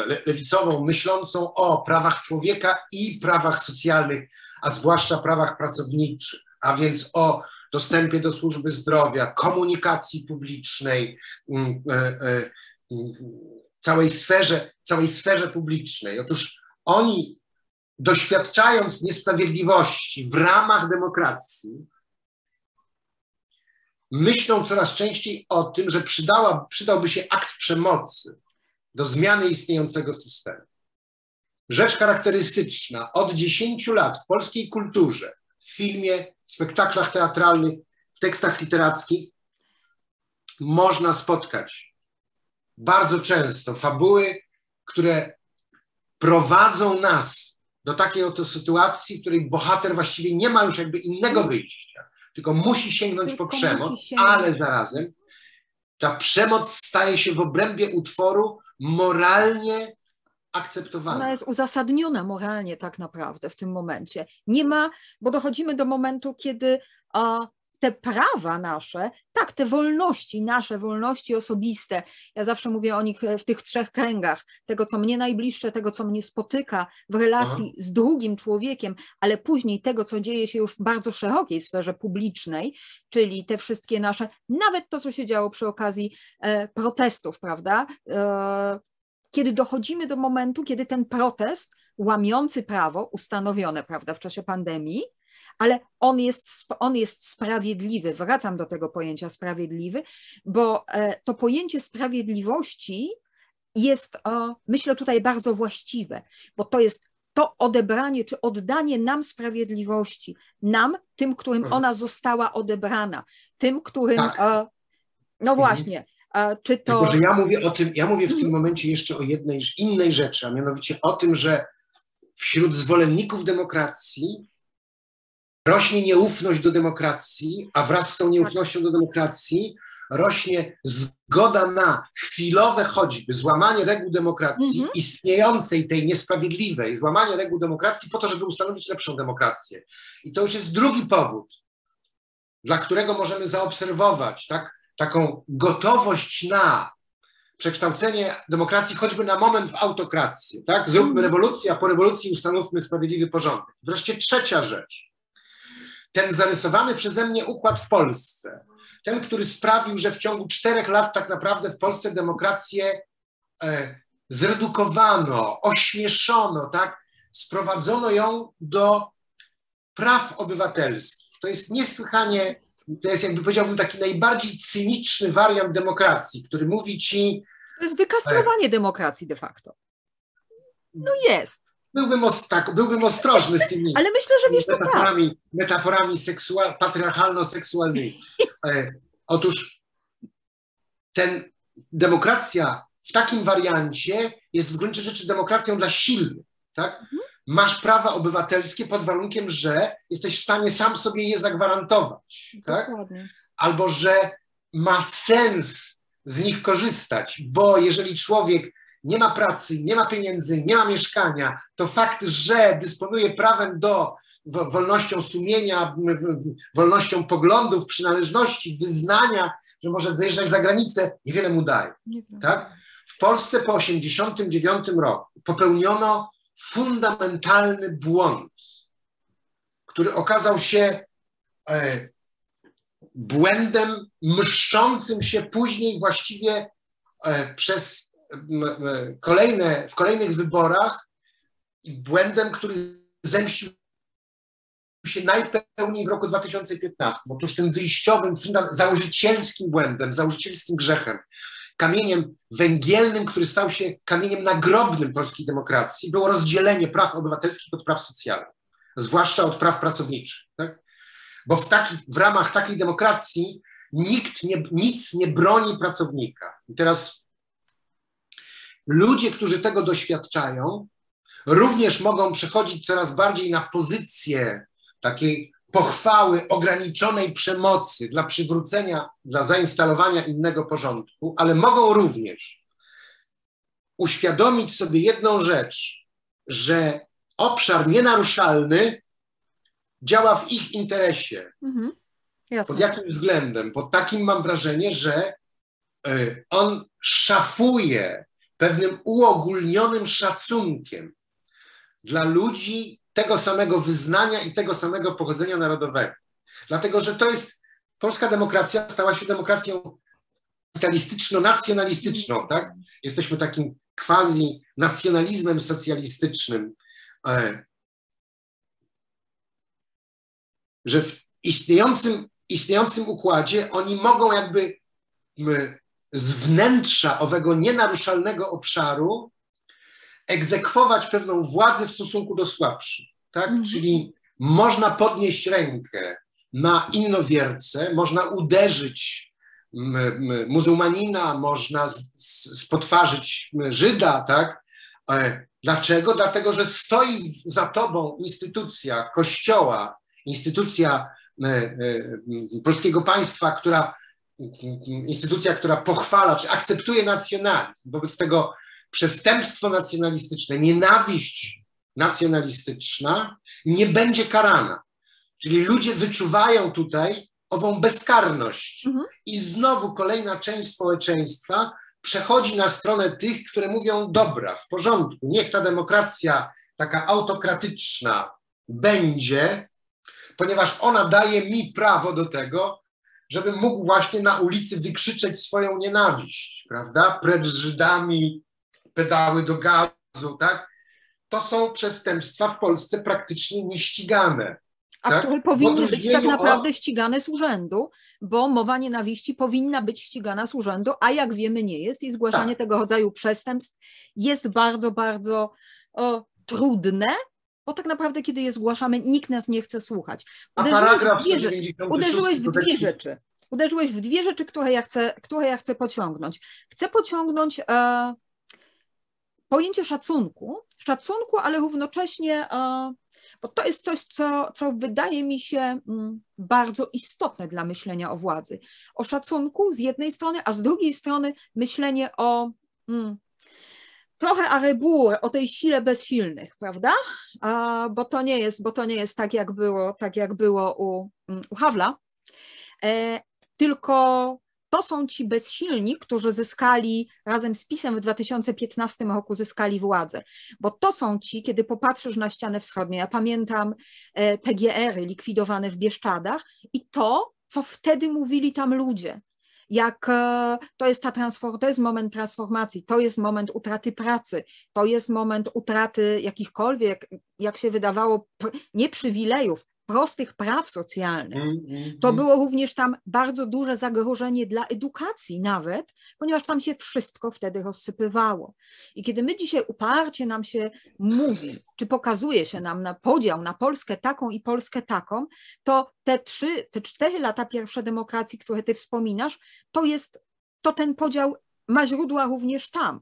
le, lewicową, myślącą o prawach człowieka i prawach socjalnych, a zwłaszcza prawach pracowniczych, a więc o dostępie do służby zdrowia, komunikacji publicznej, e, e, całej sferze, całej sferze publicznej. Otóż oni, doświadczając niesprawiedliwości w ramach demokracji, myślą coraz częściej o tym, że przydała, przydałby się akt przemocy do zmiany istniejącego systemu. Rzecz charakterystyczna od 10 lat w polskiej kulturze, w filmie, w spektaklach teatralnych, w tekstach literackich można spotkać bardzo często fabuły, które prowadzą nas do takiej oto sytuacji, w której bohater właściwie nie ma już jakby innego wyjścia tylko musi sięgnąć tylko po przemoc, sięgnąć. ale zarazem ta przemoc staje się w obrębie utworu moralnie akceptowana. Ona jest uzasadniona moralnie tak naprawdę w tym momencie. Nie ma, bo dochodzimy do momentu, kiedy a, te prawa nasze, tak, te wolności, nasze wolności osobiste, ja zawsze mówię o nich w tych trzech kręgach, tego, co mnie najbliższe, tego, co mnie spotyka w relacji Aha. z drugim człowiekiem, ale później tego, co dzieje się już w bardzo szerokiej sferze publicznej, czyli te wszystkie nasze, nawet to, co się działo przy okazji e, protestów, prawda? E, kiedy dochodzimy do momentu, kiedy ten protest łamiący prawo ustanowione, prawda, w czasie pandemii, ale on jest, on jest sprawiedliwy. Wracam do tego pojęcia sprawiedliwy, bo e, to pojęcie sprawiedliwości jest, myślę, tutaj bardzo właściwe, bo to jest to odebranie czy oddanie nam sprawiedliwości, nam, tym, którym mhm. ona została odebrana, tym, którym, tak. no mhm. właśnie, czy to... Tylko, że ja mówię o tym, ja mówię w tym momencie jeszcze o jednej innej rzeczy, a mianowicie o tym, że wśród zwolenników demokracji rośnie nieufność do demokracji, a wraz z tą nieufnością do demokracji rośnie zgoda na chwilowe choćby złamanie reguł demokracji, mhm. istniejącej tej niesprawiedliwej, złamanie reguł demokracji po to, żeby ustanowić lepszą demokrację. I to już jest drugi powód, dla którego możemy zaobserwować tak, taką gotowość na przekształcenie demokracji choćby na moment w autokrację. Tak? Zróbmy mhm. rewolucję, a po rewolucji ustanówmy sprawiedliwy porządek. Wreszcie trzecia rzecz ten zarysowany przeze mnie układ w Polsce, ten, który sprawił, że w ciągu czterech lat tak naprawdę w Polsce demokrację e, zredukowano, ośmieszono, tak? Sprowadzono ją do praw obywatelskich. To jest niesłychanie, to jest jakby powiedziałbym taki najbardziej cyniczny wariant demokracji, który mówi ci. To jest wykastrowanie e, demokracji de facto. No jest byłbym, tak, byłbym ostrożny z tymi Ale myślę, że wiesz, metaforami, to tak. metaforami seksual, patriarchalno-seksualnymi. E, otóż ten demokracja w takim wariancie jest w gruncie rzeczy demokracją dla silnych. Tak? Mhm. Masz prawa obywatelskie pod warunkiem, że jesteś w stanie sam sobie je zagwarantować. Tak? Albo że ma sens z nich korzystać, bo jeżeli człowiek nie ma pracy, nie ma pieniędzy, nie ma mieszkania, to fakt, że dysponuje prawem do wolnością sumienia, wolnością poglądów, przynależności, wyznania, że może wyjeżdżać za granicę, niewiele mu daje. Tak? W Polsce po 1989 roku popełniono fundamentalny błąd, który okazał się e, błędem mszczącym się później właściwie e, przez kolejne, w kolejnych wyborach błędem, który zemścił się najpełniej w roku 2015. Otóż tym wyjściowym, założycielskim błędem, założycielskim grzechem, kamieniem węgielnym, który stał się kamieniem nagrobnym polskiej demokracji, było rozdzielenie praw obywatelskich od praw socjalnych, zwłaszcza od praw pracowniczych. Tak? bo w, taki, w ramach takiej demokracji nikt nie, nic nie broni pracownika. I teraz ludzie, którzy tego doświadczają, również mogą przechodzić coraz bardziej na pozycję takiej pochwały ograniczonej przemocy dla przywrócenia, dla zainstalowania innego porządku, ale mogą również uświadomić sobie jedną rzecz, że obszar nienaruszalny działa w ich interesie. Mhm. Pod jakim względem? Pod takim mam wrażenie, że y, on szafuje pewnym uogólnionym szacunkiem dla ludzi tego samego wyznania i tego samego pochodzenia narodowego. Dlatego, że to jest, polska demokracja stała się demokracją kapitalistyczno-nacjonalistyczną, tak? Jesteśmy takim quasi nacjonalizmem socjalistycznym, e, że w istniejącym, istniejącym układzie oni mogą jakby z wnętrza owego nienaruszalnego obszaru egzekwować pewną władzę w stosunku do słabszych. Tak? Mhm. Czyli można podnieść rękę na innowierce, można uderzyć muzułmanina, można spotwarzyć Żyda, tak? E, dlaczego? Dlatego, że stoi za tobą instytucja kościoła, instytucja e, e, polskiego państwa, która instytucja, która pochwala czy akceptuje nacjonalizm. Wobec tego przestępstwo nacjonalistyczne, nienawiść nacjonalistyczna nie będzie karana. Czyli ludzie wyczuwają tutaj ową bezkarność. Mhm. I znowu kolejna część społeczeństwa przechodzi na stronę tych, które mówią: dobra, w porządku, niech ta demokracja taka autokratyczna będzie, ponieważ ona daje mi prawo do tego, żebym mógł właśnie na ulicy wykrzyczeć swoją nienawiść, prawda? Precz z Żydami, pedały do gazu, tak? To są przestępstwa w Polsce praktycznie nieścigane. A tak? które powinny być tak naprawdę o... ścigane z urzędu, bo mowa nienawiści powinna być ścigana z urzędu, a jak wiemy nie jest i zgłaszanie tak. tego rodzaju przestępstw jest bardzo, bardzo o, trudne, bo tak naprawdę, kiedy je zgłaszamy, nikt nas nie chce słuchać. Uderzyłeś, w dwie, uderzyłeś w dwie rzeczy. Uderzyłeś w dwie rzeczy, które ja chcę, które ja chcę pociągnąć. Chcę pociągnąć e, pojęcie szacunku, szacunku, ale równocześnie, e, bo to jest coś, co, co wydaje mi się mm, bardzo istotne dla myślenia o władzy. O szacunku z jednej strony, a z drugiej strony myślenie o mm, trochę arebur, o tej sile bezsilnych, prawda? bo to nie jest, bo to nie jest tak, jak było, tak jak było u, mm, u Hawla, e, tylko to są ci bezsilni, którzy zyskali razem z PiSem w 2015 roku zyskali władzę. Bo to są ci, kiedy popatrzysz na ścianę wschodnią, ja pamiętam e, PGR-y likwidowane w Bieszczadach i to, co wtedy mówili tam ludzie, jak e, to jest ta transform, to jest moment transformacji, to jest moment utraty pracy, to jest moment utraty jakichkolwiek, jak się wydawało, nie przywilejów, prostych praw socjalnych. Mm, mm, to mm. było również tam bardzo duże zagrożenie dla edukacji nawet, ponieważ tam się wszystko wtedy rozsypywało. I kiedy my dzisiaj uparcie nam się mówi, czy pokazuje się nam na podział na Polskę taką i Polskę taką, to te trzy, te cztery lata pierwszej demokracji, które ty wspominasz, to jest, to ten podział ma źródła również tam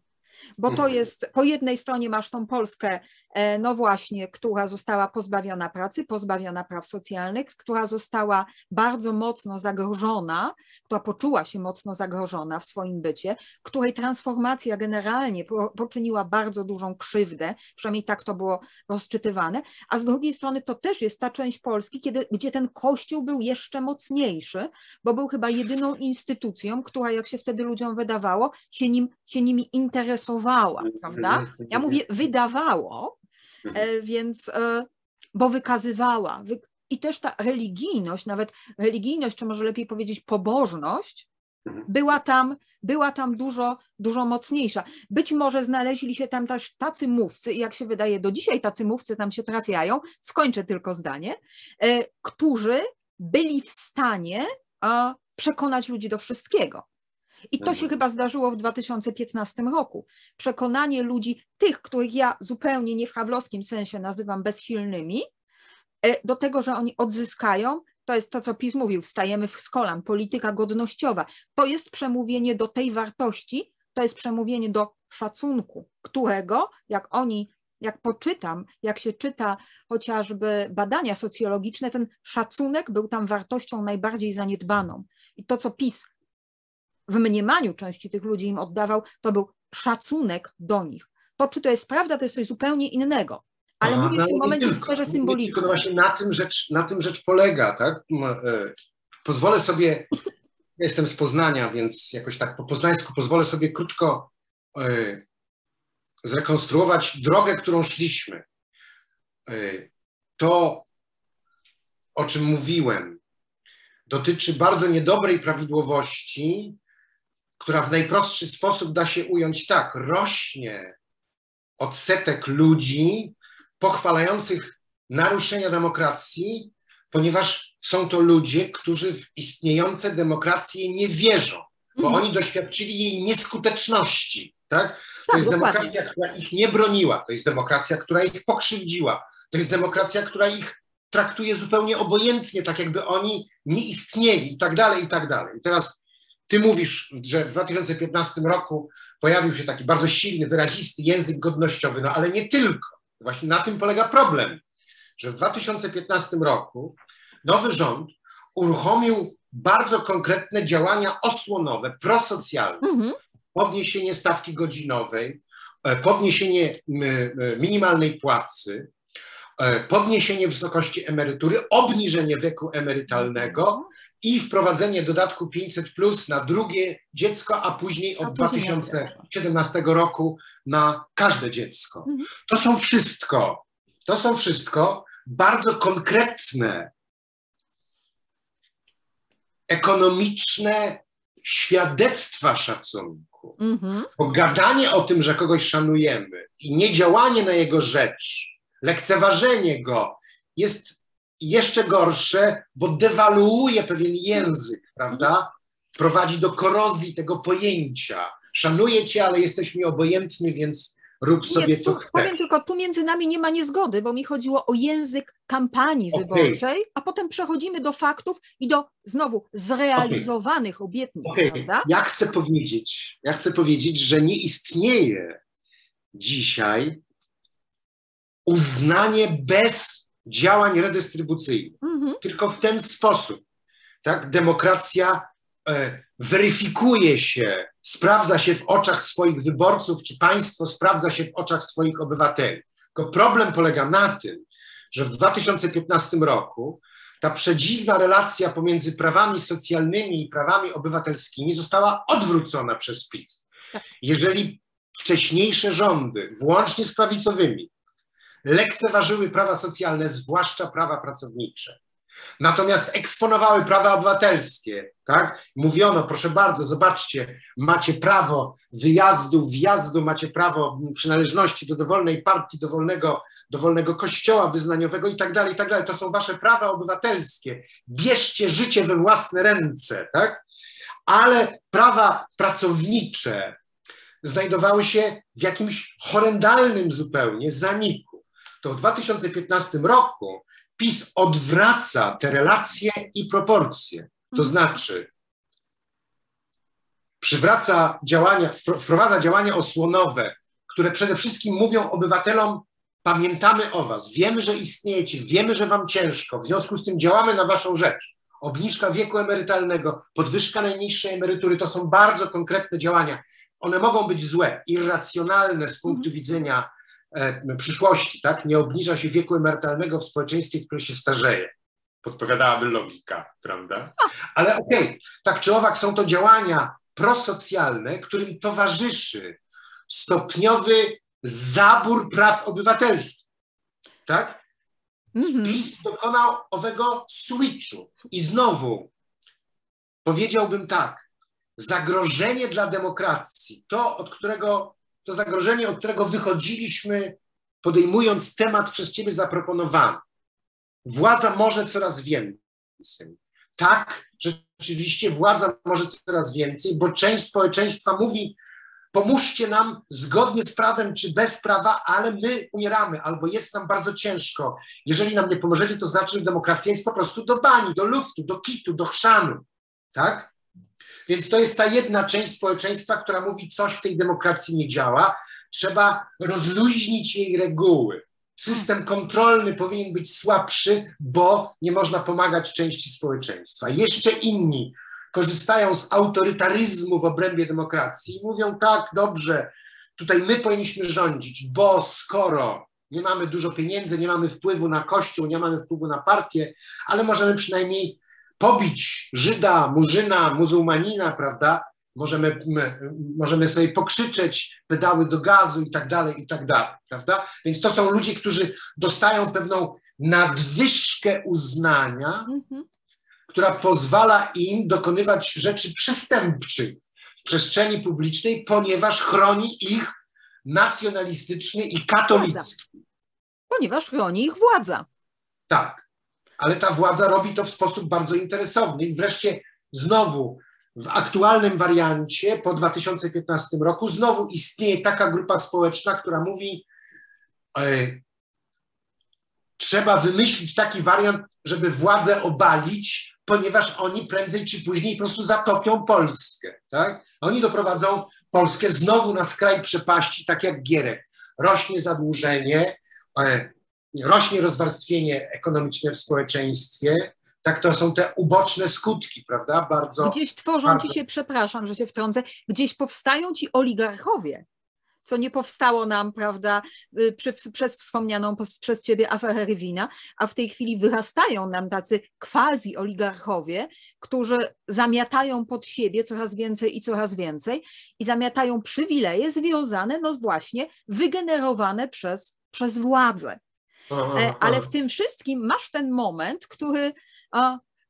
bo to mhm. jest, po jednej stronie masz tą Polskę, e, no właśnie, która została pozbawiona pracy, pozbawiona praw socjalnych, która została bardzo mocno zagrożona, która poczuła się mocno zagrożona w swoim bycie, której transformacja generalnie poczyniła bardzo dużą krzywdę, przynajmniej tak to było rozczytywane, a z drugiej strony to też jest ta część Polski, kiedy, gdzie ten Kościół był jeszcze mocniejszy, bo był chyba jedyną instytucją, która, jak się wtedy ludziom wydawało, się, nim, się nimi interesowała, prawda? Ja mówię wydawało, mhm. e, więc, e, bo wykazywała. I też ta religijność, nawet religijność, czy może lepiej powiedzieć pobożność, mhm. była tam, była tam dużo, dużo mocniejsza. Być może znaleźli się tam też tacy mówcy, i jak się wydaje, do dzisiaj tacy mówcy tam się trafiają, skończę tylko zdanie, e, którzy byli w stanie przekonać ludzi do wszystkiego. I to się chyba zdarzyło w 2015 roku. Przekonanie ludzi, tych, których ja zupełnie nie w hawlowskim sensie nazywam bezsilnymi, e, do tego, że oni odzyskają to jest to, co PiS mówił, wstajemy z kolan, polityka godnościowa. To jest przemówienie do tej wartości, to jest przemówienie do szacunku, którego, jak oni, jak poczytam, jak się czyta chociażby badania socjologiczne, ten szacunek był tam wartością najbardziej zaniedbaną. I to, co PiS w mniemaniu części tych ludzi im oddawał, to był szacunek do nich. To, czy to jest prawda, to jest coś zupełnie innego. Ale Aha, mówię w tym momencie w sferze symbolicznej. Tylko właśnie na tym, rzecz, na tym rzecz polega, tak? E, pozwolę sobie, jestem z Poznania, więc jakoś tak po poznańsku pozwolę sobie krótko e, zrekonstruować drogę, którą szliśmy. E, to, o czym mówiłem, dotyczy bardzo niedobrej prawidłowości, która w najprostszy sposób da się ująć tak. Rośnie odsetek ludzi pochwalających naruszenia demokracji, ponieważ są to ludzie, którzy w istniejące demokracje nie wierzą, bo mm. oni doświadczyli jej nieskuteczności. Tak? To tak, jest demokracja, która ich nie broniła, to jest demokracja, która ich pokrzywdziła, to jest demokracja, która ich traktuje zupełnie obojętnie, tak jakby oni nie istnieli i tak dalej, i tak dalej. I teraz ty mówisz, że w 2015 roku pojawił się taki bardzo silny, wyrazisty język godnościowy, no ale nie tylko. Właśnie na tym polega problem, że w 2015 roku nowy rząd uruchomił bardzo konkretne działania osłonowe, prosocjalne. Mhm. Podniesienie stawki godzinowej, e, podniesienie minimalnej płacy, e, podniesienie wysokości emerytury, obniżenie wieku emerytalnego mhm. I wprowadzenie dodatku 500 plus na drugie dziecko, a później od 2017 roku na każde dziecko. Mhm. To są wszystko, to są wszystko bardzo konkretne ekonomiczne świadectwa szacunku. Mhm. Bo gadanie o tym, że kogoś szanujemy i niedziałanie na jego rzecz, lekceważenie go jest jeszcze gorsze, bo dewaluuje pewien język, prawda? Prowadzi do korozji tego pojęcia. Szanuję cię, ale jesteś mi obojętny, więc rób sobie nie, co chcesz. Powiem tylko, tu między nami nie ma niezgody, bo mi chodziło o język kampanii okay. wyborczej, a potem przechodzimy do faktów i do znowu zrealizowanych okay. obietnic. Okay. Prawda? Ja chcę powiedzieć, ja chcę powiedzieć, że nie istnieje dzisiaj uznanie bez działań redystrybucyjnych, -hmm. tylko w ten sposób. Tak? Demokracja e, weryfikuje się, sprawdza się w oczach swoich wyborców, czy państwo sprawdza się w oczach swoich obywateli. Tylko problem polega na tym, że w 2015 roku ta przedziwna relacja pomiędzy prawami socjalnymi i prawami obywatelskimi została odwrócona przez PiS. Tak. Jeżeli wcześniejsze rządy, włącznie z prawicowymi, lekceważyły prawa socjalne, zwłaszcza prawa pracownicze, Natomiast eksponowały prawa obywatelskie, tak? Mówiono, proszę bardzo, zobaczcie, macie prawo wyjazdu, wjazdu, macie prawo przynależności do dowolnej partii, dowolnego, dowolnego kościoła wyznaniowego i tak dalej, i tak dalej. To są wasze prawa obywatelskie. Bierzcie życie we własne ręce, tak? Ale prawa pracownicze znajdowały się w jakimś horrendalnym zupełnie zaniku. To w 2015 roku PiS odwraca te relacje i proporcje. To mhm. znaczy, przywraca działania, wprowadza działania osłonowe, które przede wszystkim mówią obywatelom: pamiętamy o Was, wiemy, że istniejecie, wiemy, że Wam ciężko, w związku z tym działamy na Waszą rzecz. Obniżka wieku emerytalnego, podwyżka najniższej emerytury to są bardzo konkretne działania. One mogą być złe, irracjonalne z punktu mhm. widzenia przyszłości, tak? Nie obniża się wieku emerytalnego w społeczeństwie, które się starzeje. Podpowiadałaby logika, prawda? Ale okej, okay, tak czy owak są to działania prosocjalne, którym towarzyszy stopniowy zabór praw obywatelskich. Tak? Mhm. PiS dokonał owego switchu. I znowu powiedziałbym tak, zagrożenie dla demokracji, to od którego to zagrożenie, od którego wychodziliśmy, podejmując temat przez Ciebie zaproponowany. Władza może coraz więcej. Tak, rzeczywiście władza może coraz więcej, bo część społeczeństwa mówi, pomóżcie nam zgodnie z prawem czy bez prawa, ale my umieramy albo jest nam bardzo ciężko. Jeżeli nam nie pomożecie, to znaczy, że demokracja jest po prostu do bani, do luftu, do kitu, do chrzanu. Tak? Więc to jest ta jedna część społeczeństwa, która mówi, coś w tej demokracji nie działa. Trzeba rozluźnić jej reguły. System kontrolny powinien być słabszy, bo nie można pomagać części społeczeństwa. Jeszcze inni korzystają z autorytaryzmu w obrębie demokracji i mówią tak, dobrze, tutaj my powinniśmy rządzić, bo skoro nie mamy dużo pieniędzy, nie mamy wpływu na kościół, nie mamy wpływu na partię, ale możemy przynajmniej pobić Żyda, Murzyna, muzułmanina, prawda? Możemy, my, możemy sobie pokrzyczeć pedały do gazu i tak dalej, i tak dalej, prawda? Więc to są ludzie, którzy dostają pewną nadwyżkę uznania, mhm która pozwala im dokonywać rzeczy przestępczych w przestrzeni publicznej, ponieważ chroni ich nacjonalistyczny i katolicki. Ponieważ chroni ich władza. Tak, ale ta władza robi to w sposób bardzo interesowny. I wreszcie znowu w aktualnym wariancie po 2015 roku znowu istnieje taka grupa społeczna, która mówi, e, trzeba wymyślić taki wariant, żeby władzę obalić, ponieważ oni prędzej czy później po prostu zatopią Polskę. Tak? Oni doprowadzą Polskę znowu na skraj przepaści, tak jak Gierek. Rośnie zadłużenie, e, rośnie rozwarstwienie ekonomiczne w społeczeństwie, tak to są te uboczne skutki, prawda? Bardzo. Gdzieś tworzą bardzo... ci się, przepraszam, że się wtrącę, gdzieś powstają ci oligarchowie co nie powstało nam, prawda, y, przez, wspomnianą przez ciebie aferę Rywina, a w tej chwili wyrastają nam tacy quasi-oligarchowie, którzy zamiatają pod siebie coraz więcej i coraz więcej i zamiatają przywileje związane, no właśnie, wygenerowane przez, przez władzę. E, ale w tym wszystkim masz ten moment, który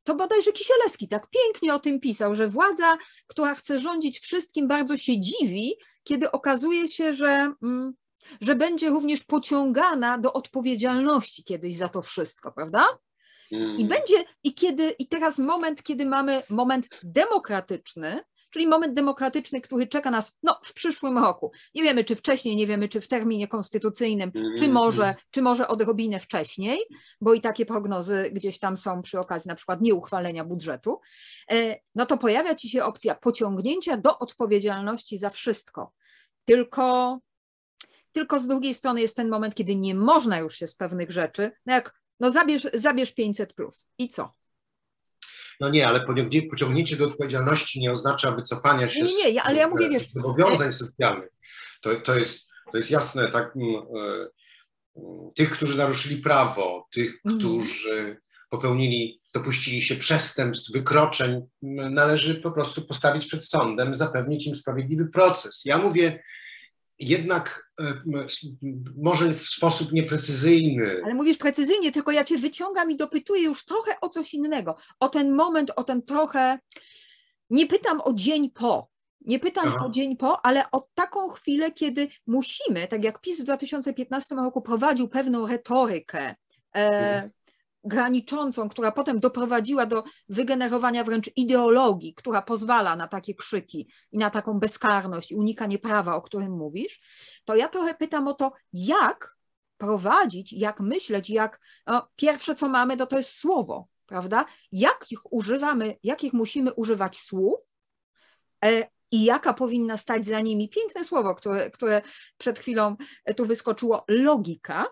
to bodajże Kisielewski tak pięknie o tym pisał, że władza, która chce rządzić wszystkim, bardzo się dziwi, kiedy okazuje się, że, mm, że będzie również pociągana do odpowiedzialności kiedyś za to wszystko, prawda? I mm. będzie, i kiedy, i teraz moment, kiedy mamy moment demokratyczny, czyli moment demokratyczny, który czeka nas no, w przyszłym roku. Nie wiemy, czy wcześniej, nie wiemy, czy w terminie konstytucyjnym, czy mm. może, czy może odrobinę wcześniej, bo i takie prognozy gdzieś tam są przy okazji na przykład nieuchwalenia budżetu, e, no to pojawia ci się opcja pociągnięcia do odpowiedzialności za wszystko. Tylko, tylko z drugiej strony jest ten moment, kiedy nie można już się z pewnych rzeczy, no jak no zabierz, zabierz 500 plus i co? No nie, ale pociągnięcie do odpowiedzialności nie oznacza wycofania się nie, nie, ale ja mówię, wiesz, zobowiązań socjalnych. To, to, jest, to jest jasne, tak, mm, e, tych, którzy naruszyli prawo, tych, mm. którzy popełnili, dopuścili się przestępstw, wykroczeń, należy po prostu postawić przed sądem, zapewnić im sprawiedliwy proces. Ja mówię jednak e, może w sposób nieprecyzyjny. Ale mówisz precyzyjnie, tylko ja cię wyciągam i dopytuję już trochę o coś innego. O ten moment, o ten trochę. Nie pytam o dzień po. Nie pytam Aha. o dzień po, ale o taką chwilę, kiedy musimy, tak jak PiS w 2015 roku prowadził pewną retorykę, e, mhm graniczącą, która potem doprowadziła do wygenerowania wręcz ideologii, która pozwala na takie krzyki i na taką bezkarność i unikanie prawa, o którym mówisz, to ja trochę pytam o to, jak prowadzić, jak myśleć, jak no, pierwsze co mamy, to to jest słowo, prawda? Jakich używamy, jakich musimy używać słów e, i jaka powinna stać za nimi, piękne słowo, które, które przed chwilą tu wyskoczyło, logika,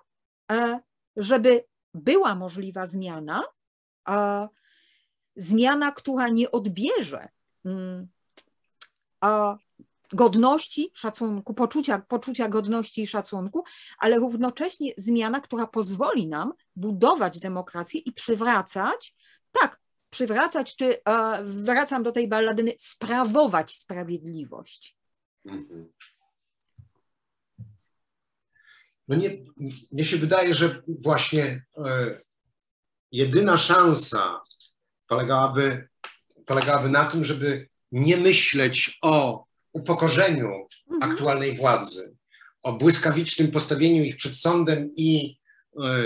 e, żeby była możliwa zmiana, a zmiana, która nie odbierze mm, a godności, szacunku, poczucia, poczucia godności i szacunku, ale równocześnie zmiana, która pozwoli nam budować demokrację i przywracać, tak, przywracać, czy e, wracam do tej balladyny, sprawować sprawiedliwość. Mhm. No nie, mnie się wydaje, że właśnie e, jedyna szansa polegałaby, polegałaby na tym, żeby nie myśleć o upokorzeniu mhm. aktualnej władzy, o błyskawicznym postawieniu ich przed sądem i e,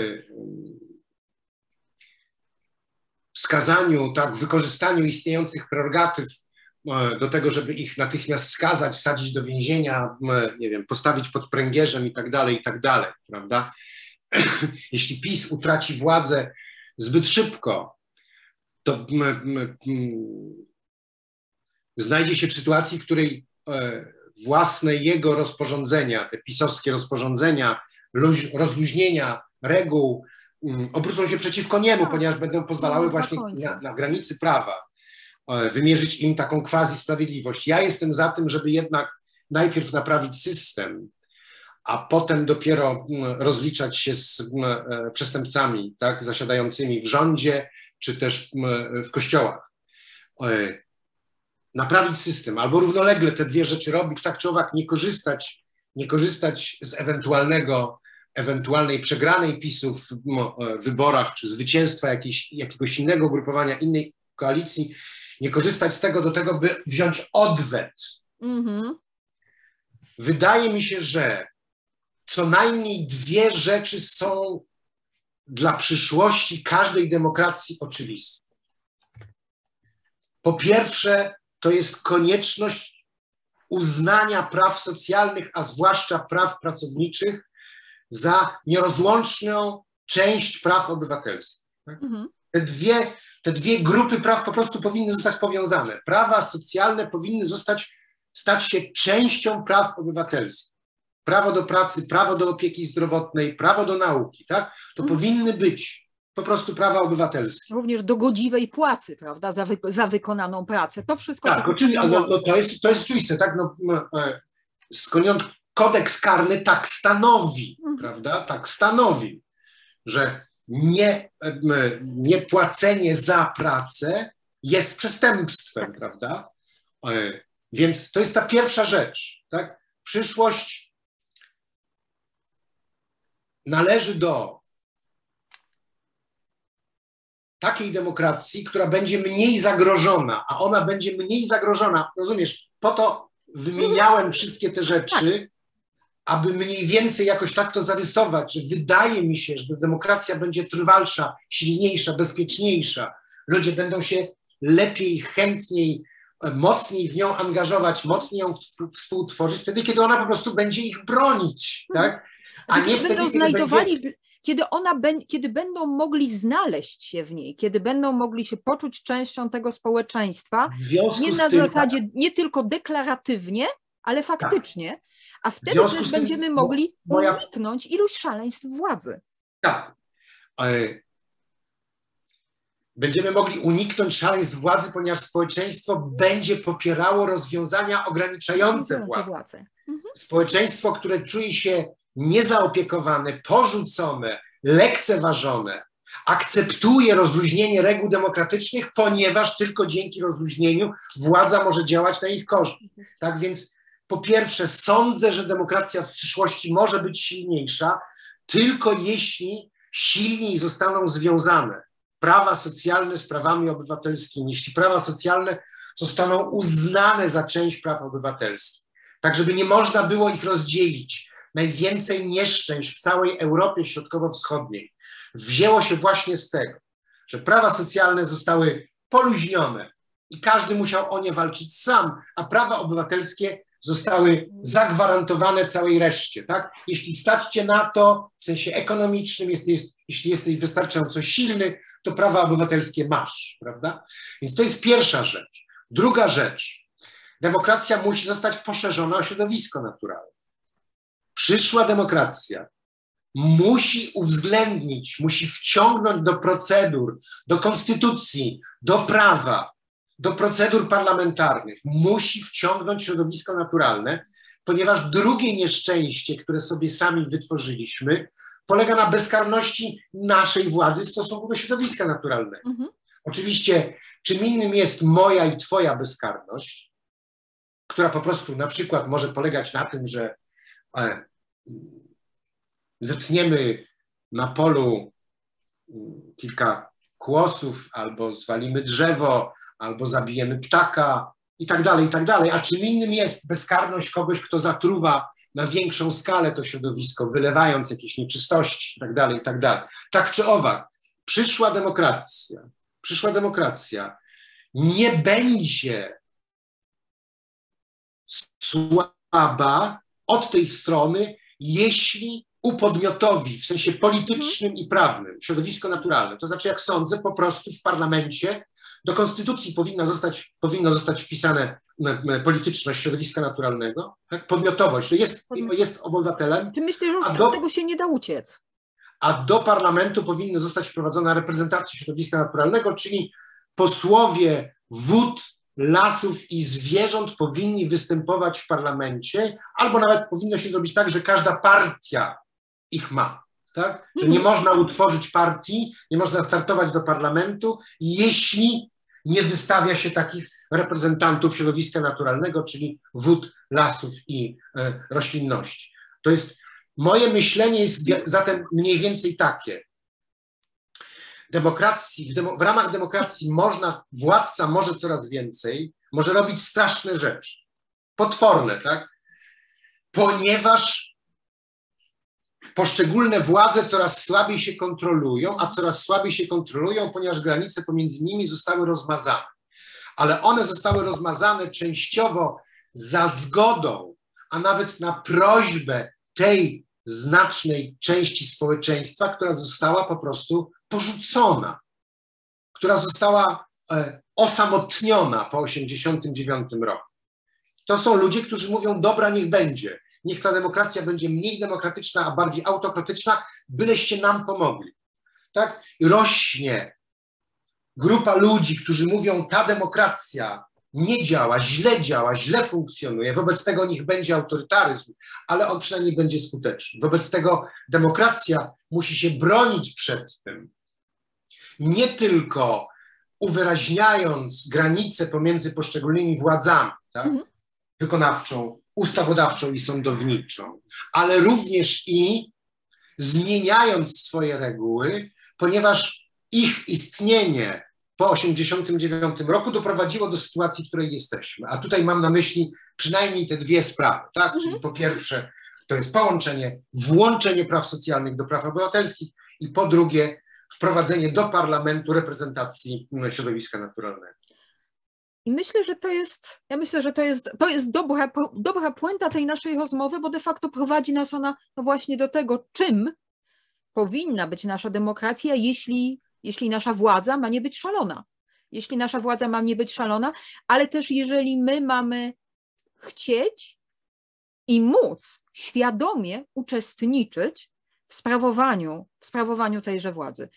wskazaniu, tak, wykorzystaniu istniejących prerogatyw do tego, żeby ich natychmiast skazać, wsadzić do więzienia, nie wiem, postawić pod pręgierzem i tak dalej, i tak dalej, prawda? Jeśli PiS utraci władzę zbyt szybko, to znajdzie się w sytuacji, w której e, własne jego rozporządzenia, te pisowskie rozporządzenia, rozluźnienia reguł obrócą się przeciwko niemu, tak. ponieważ będą pozwalały no, właśnie na, na granicy prawa e, wymierzyć im taką quasi sprawiedliwość. Ja jestem za tym, żeby jednak najpierw naprawić system, a potem dopiero rozliczać się z e, przestępcami, tak, zasiadającymi w rządzie czy też w kościołach naprawić system, albo równolegle te dwie rzeczy robić, tak czy owak nie korzystać, nie korzystać z ewentualnego, ewentualnej przegranej PiSu w wyborach, czy zwycięstwa jakiejś, jakiegoś innego ugrupowania, innej koalicji, nie korzystać z tego do tego, by wziąć odwet. Mm-hmm. Wydaje mi się, że co najmniej dwie rzeczy są dla przyszłości każdej demokracji oczywiste. Po pierwsze, to jest konieczność uznania praw socjalnych, a zwłaszcza praw pracowniczych, za nierozłączną część praw obywatelskich. Tak? Mhm. Te, dwie, te dwie grupy praw po prostu powinny zostać powiązane. Prawa socjalne powinny zostać, stać się częścią praw obywatelskich. Prawo do pracy, prawo do opieki zdrowotnej, prawo do nauki, tak? To mhm. powinny być po prostu prawa obywatelskie. Również do godziwej płacy, prawda, za, wy, za wykonaną pracę. To wszystko. Tak, oczywiście, no, no, to, jest, to jest oczywiste, tak? No, e, skądinąd kodeks karny tak stanowi, mhm. prawda? Tak stanowi, że nie, e, niepłacenie za pracę jest przestępstwem, prawda? E, więc to jest ta pierwsza rzecz, tak? Przyszłość należy do takiej demokracji, która będzie mniej zagrożona, a ona będzie mniej zagrożona, rozumiesz, po to wymieniałem wszystkie te rzeczy, tak. Aby mniej więcej jakoś tak to zarysować, że wydaje mi się, że demokracja będzie trwalsza, silniejsza, bezpieczniejsza. Ludzie będą się lepiej, chętniej, mocniej w nią angażować, mocniej ją współtworzyć, wtedy, kiedy ona po prostu będzie ich bronić, mhm. tak? A nie wtedy, będą znajdowali, będzie kiedy, ona kiedy będą mogli znaleźć się w niej, kiedy będą mogli się poczuć częścią tego społeczeństwa, nie na tym, zasadzie, tak. nie tylko deklaratywnie, ale faktycznie, tak. A wtedy też będziemy tym, mogli moja... uniknąć iluś szaleństw władzy. Tak. Będziemy mogli uniknąć szaleństw władzy, ponieważ społeczeństwo będzie popierało rozwiązania ograniczające władzę. Mhm. Społeczeństwo, które czuje się niezaopiekowane, porzucone, lekceważone, akceptuje rozluźnienie reguł demokratycznych, ponieważ tylko dzięki rozluźnieniu władza może działać na ich korzyść. Tak więc po pierwsze sądzę, że demokracja w przyszłości może być silniejsza, tylko jeśli silniej zostaną związane prawa socjalne z prawami obywatelskimi, jeśli prawa socjalne zostaną uznane za część praw obywatelskich, tak żeby nie można było ich rozdzielić, najwięcej nieszczęść w całej Europie Środkowo-Wschodniej wzięło się właśnie z tego, że prawa socjalne zostały poluźnione i każdy musiał o nie walczyć sam, a prawa obywatelskie zostały zagwarantowane całej reszcie. Tak? Jeśli stać cię na to w sensie ekonomicznym, jeśli jesteś wystarczająco silny, to prawa obywatelskie masz, prawda? Więc to jest pierwsza rzecz. Druga rzecz. Demokracja musi zostać poszerzona o środowisko naturalne przyszła demokracja musi uwzględnić, musi wciągnąć do procedur, do konstytucji, do prawa, do procedur parlamentarnych, musi wciągnąć środowisko naturalne, ponieważ drugie nieszczęście, które sobie sami wytworzyliśmy, polega na bezkarności naszej władzy w stosunku do środowiska naturalnego. Mhm. Oczywiście, czym innym jest moja i Twoja bezkarność, która po prostu na przykład może polegać na tym, że e, zetniemy na polu kilka kłosów, albo zwalimy drzewo, albo zabijemy ptaka i tak dalej, i tak dalej. A czym innym jest bezkarność kogoś, kto zatruwa na większą skalę to środowisko, wylewając jakieś nieczystości i tak dalej, i tak dalej. Tak czy owak, przyszła demokracja, przyszła demokracja nie będzie słaba od tej strony, jeśli upodmiotowi w sensie politycznym i prawnym środowisko naturalne. To znaczy, jak sądzę, po prostu w parlamencie do konstytucji powinna zostać, powinno zostać wpisane polityczność środowiska naturalnego, tak? podmiotowość, że jest, jest obywatelem. Czy myślisz, że do tego się nie da uciec? A do parlamentu powinna zostać wprowadzona reprezentacja środowiska naturalnego, czyli posłowie wód, lasów i zwierząt powinni występować w parlamencie, albo nawet powinno się zrobić tak, że każda partia ich ma. Tak? Że nie mhm. można utworzyć partii, nie można startować do parlamentu, jeśli nie wystawia się takich reprezentantów środowiska naturalnego, czyli wód, lasów i e, roślinności. To jest moje myślenie jest zatem mniej więcej takie. Demokracji, w, demo, w ramach demokracji można, władca może coraz więcej, może robić straszne rzeczy, potworne, tak? Ponieważ poszczególne władze coraz słabiej się kontrolują, a coraz słabiej się kontrolują, ponieważ granice pomiędzy nimi zostały rozmazane. Ale one zostały rozmazane częściowo za zgodą, a nawet na prośbę tej znacznej części społeczeństwa, która została po prostu porzucona, która została e, osamotniona po 1989 roku. To są ludzie, którzy mówią: Dobra, niech będzie niech ta demokracja będzie mniej demokratyczna, a bardziej autokratyczna, byleście nam pomogli. Tak? I rośnie grupa ludzi, którzy mówią, ta demokracja nie działa, źle działa, źle funkcjonuje, wobec tego niech będzie autorytaryzm, ale on przynajmniej będzie skuteczny. Wobec tego demokracja musi się bronić przed tym, nie tylko uwyraźniając granice pomiędzy poszczególnymi władzami, tak? Mhm. wykonawczą, ustawodawczą i sądowniczą, ale również i zmieniając swoje reguły, ponieważ ich istnienie po 1989 roku doprowadziło do sytuacji, w której jesteśmy. A tutaj mam na myśli przynajmniej te dwie sprawy. Tak? Czyli po pierwsze, to jest połączenie, włączenie praw socjalnych do praw obywatelskich i po drugie, wprowadzenie do parlamentu reprezentacji środowiska naturalnego. I myślę, że to jest, ja myślę, że to jest, to jest dobra, dobra puenta tej naszej rozmowy, bo de facto prowadzi nas ona no właśnie do tego, czym powinna być nasza demokracja, jeśli, jeśli nasza władza ma nie być szalona. Jeśli nasza władza ma nie być szalona, ale też jeżeli my mamy chcieć i móc świadomie uczestniczyć w sprawowaniu, w sprawowaniu tejże władzy.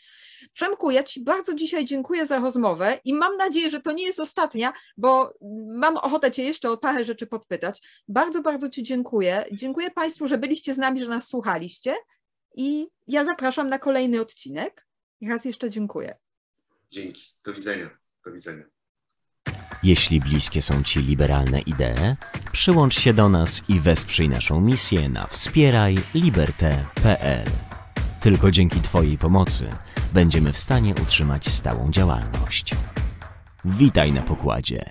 Przemku, ja Ci bardzo dzisiaj dziękuję za rozmowę i mam nadzieję, że to nie jest ostatnia, bo mam ochotę Cię jeszcze o parę rzeczy podpytać. Bardzo, bardzo Ci dziękuję. Dziękuję Państwu, że byliście z nami, że nas słuchaliście i ja zapraszam na kolejny odcinek. Raz jeszcze dziękuję. Dzięki. Do widzenia. Do widzenia. Jeśli bliskie są Ci liberalne idee, przyłącz się do nas i wesprzyj naszą misję na wspierajliberte.pl. Tylko dzięki Twojej pomocy będziemy w stanie utrzymać stałą działalność. Witaj na pokładzie.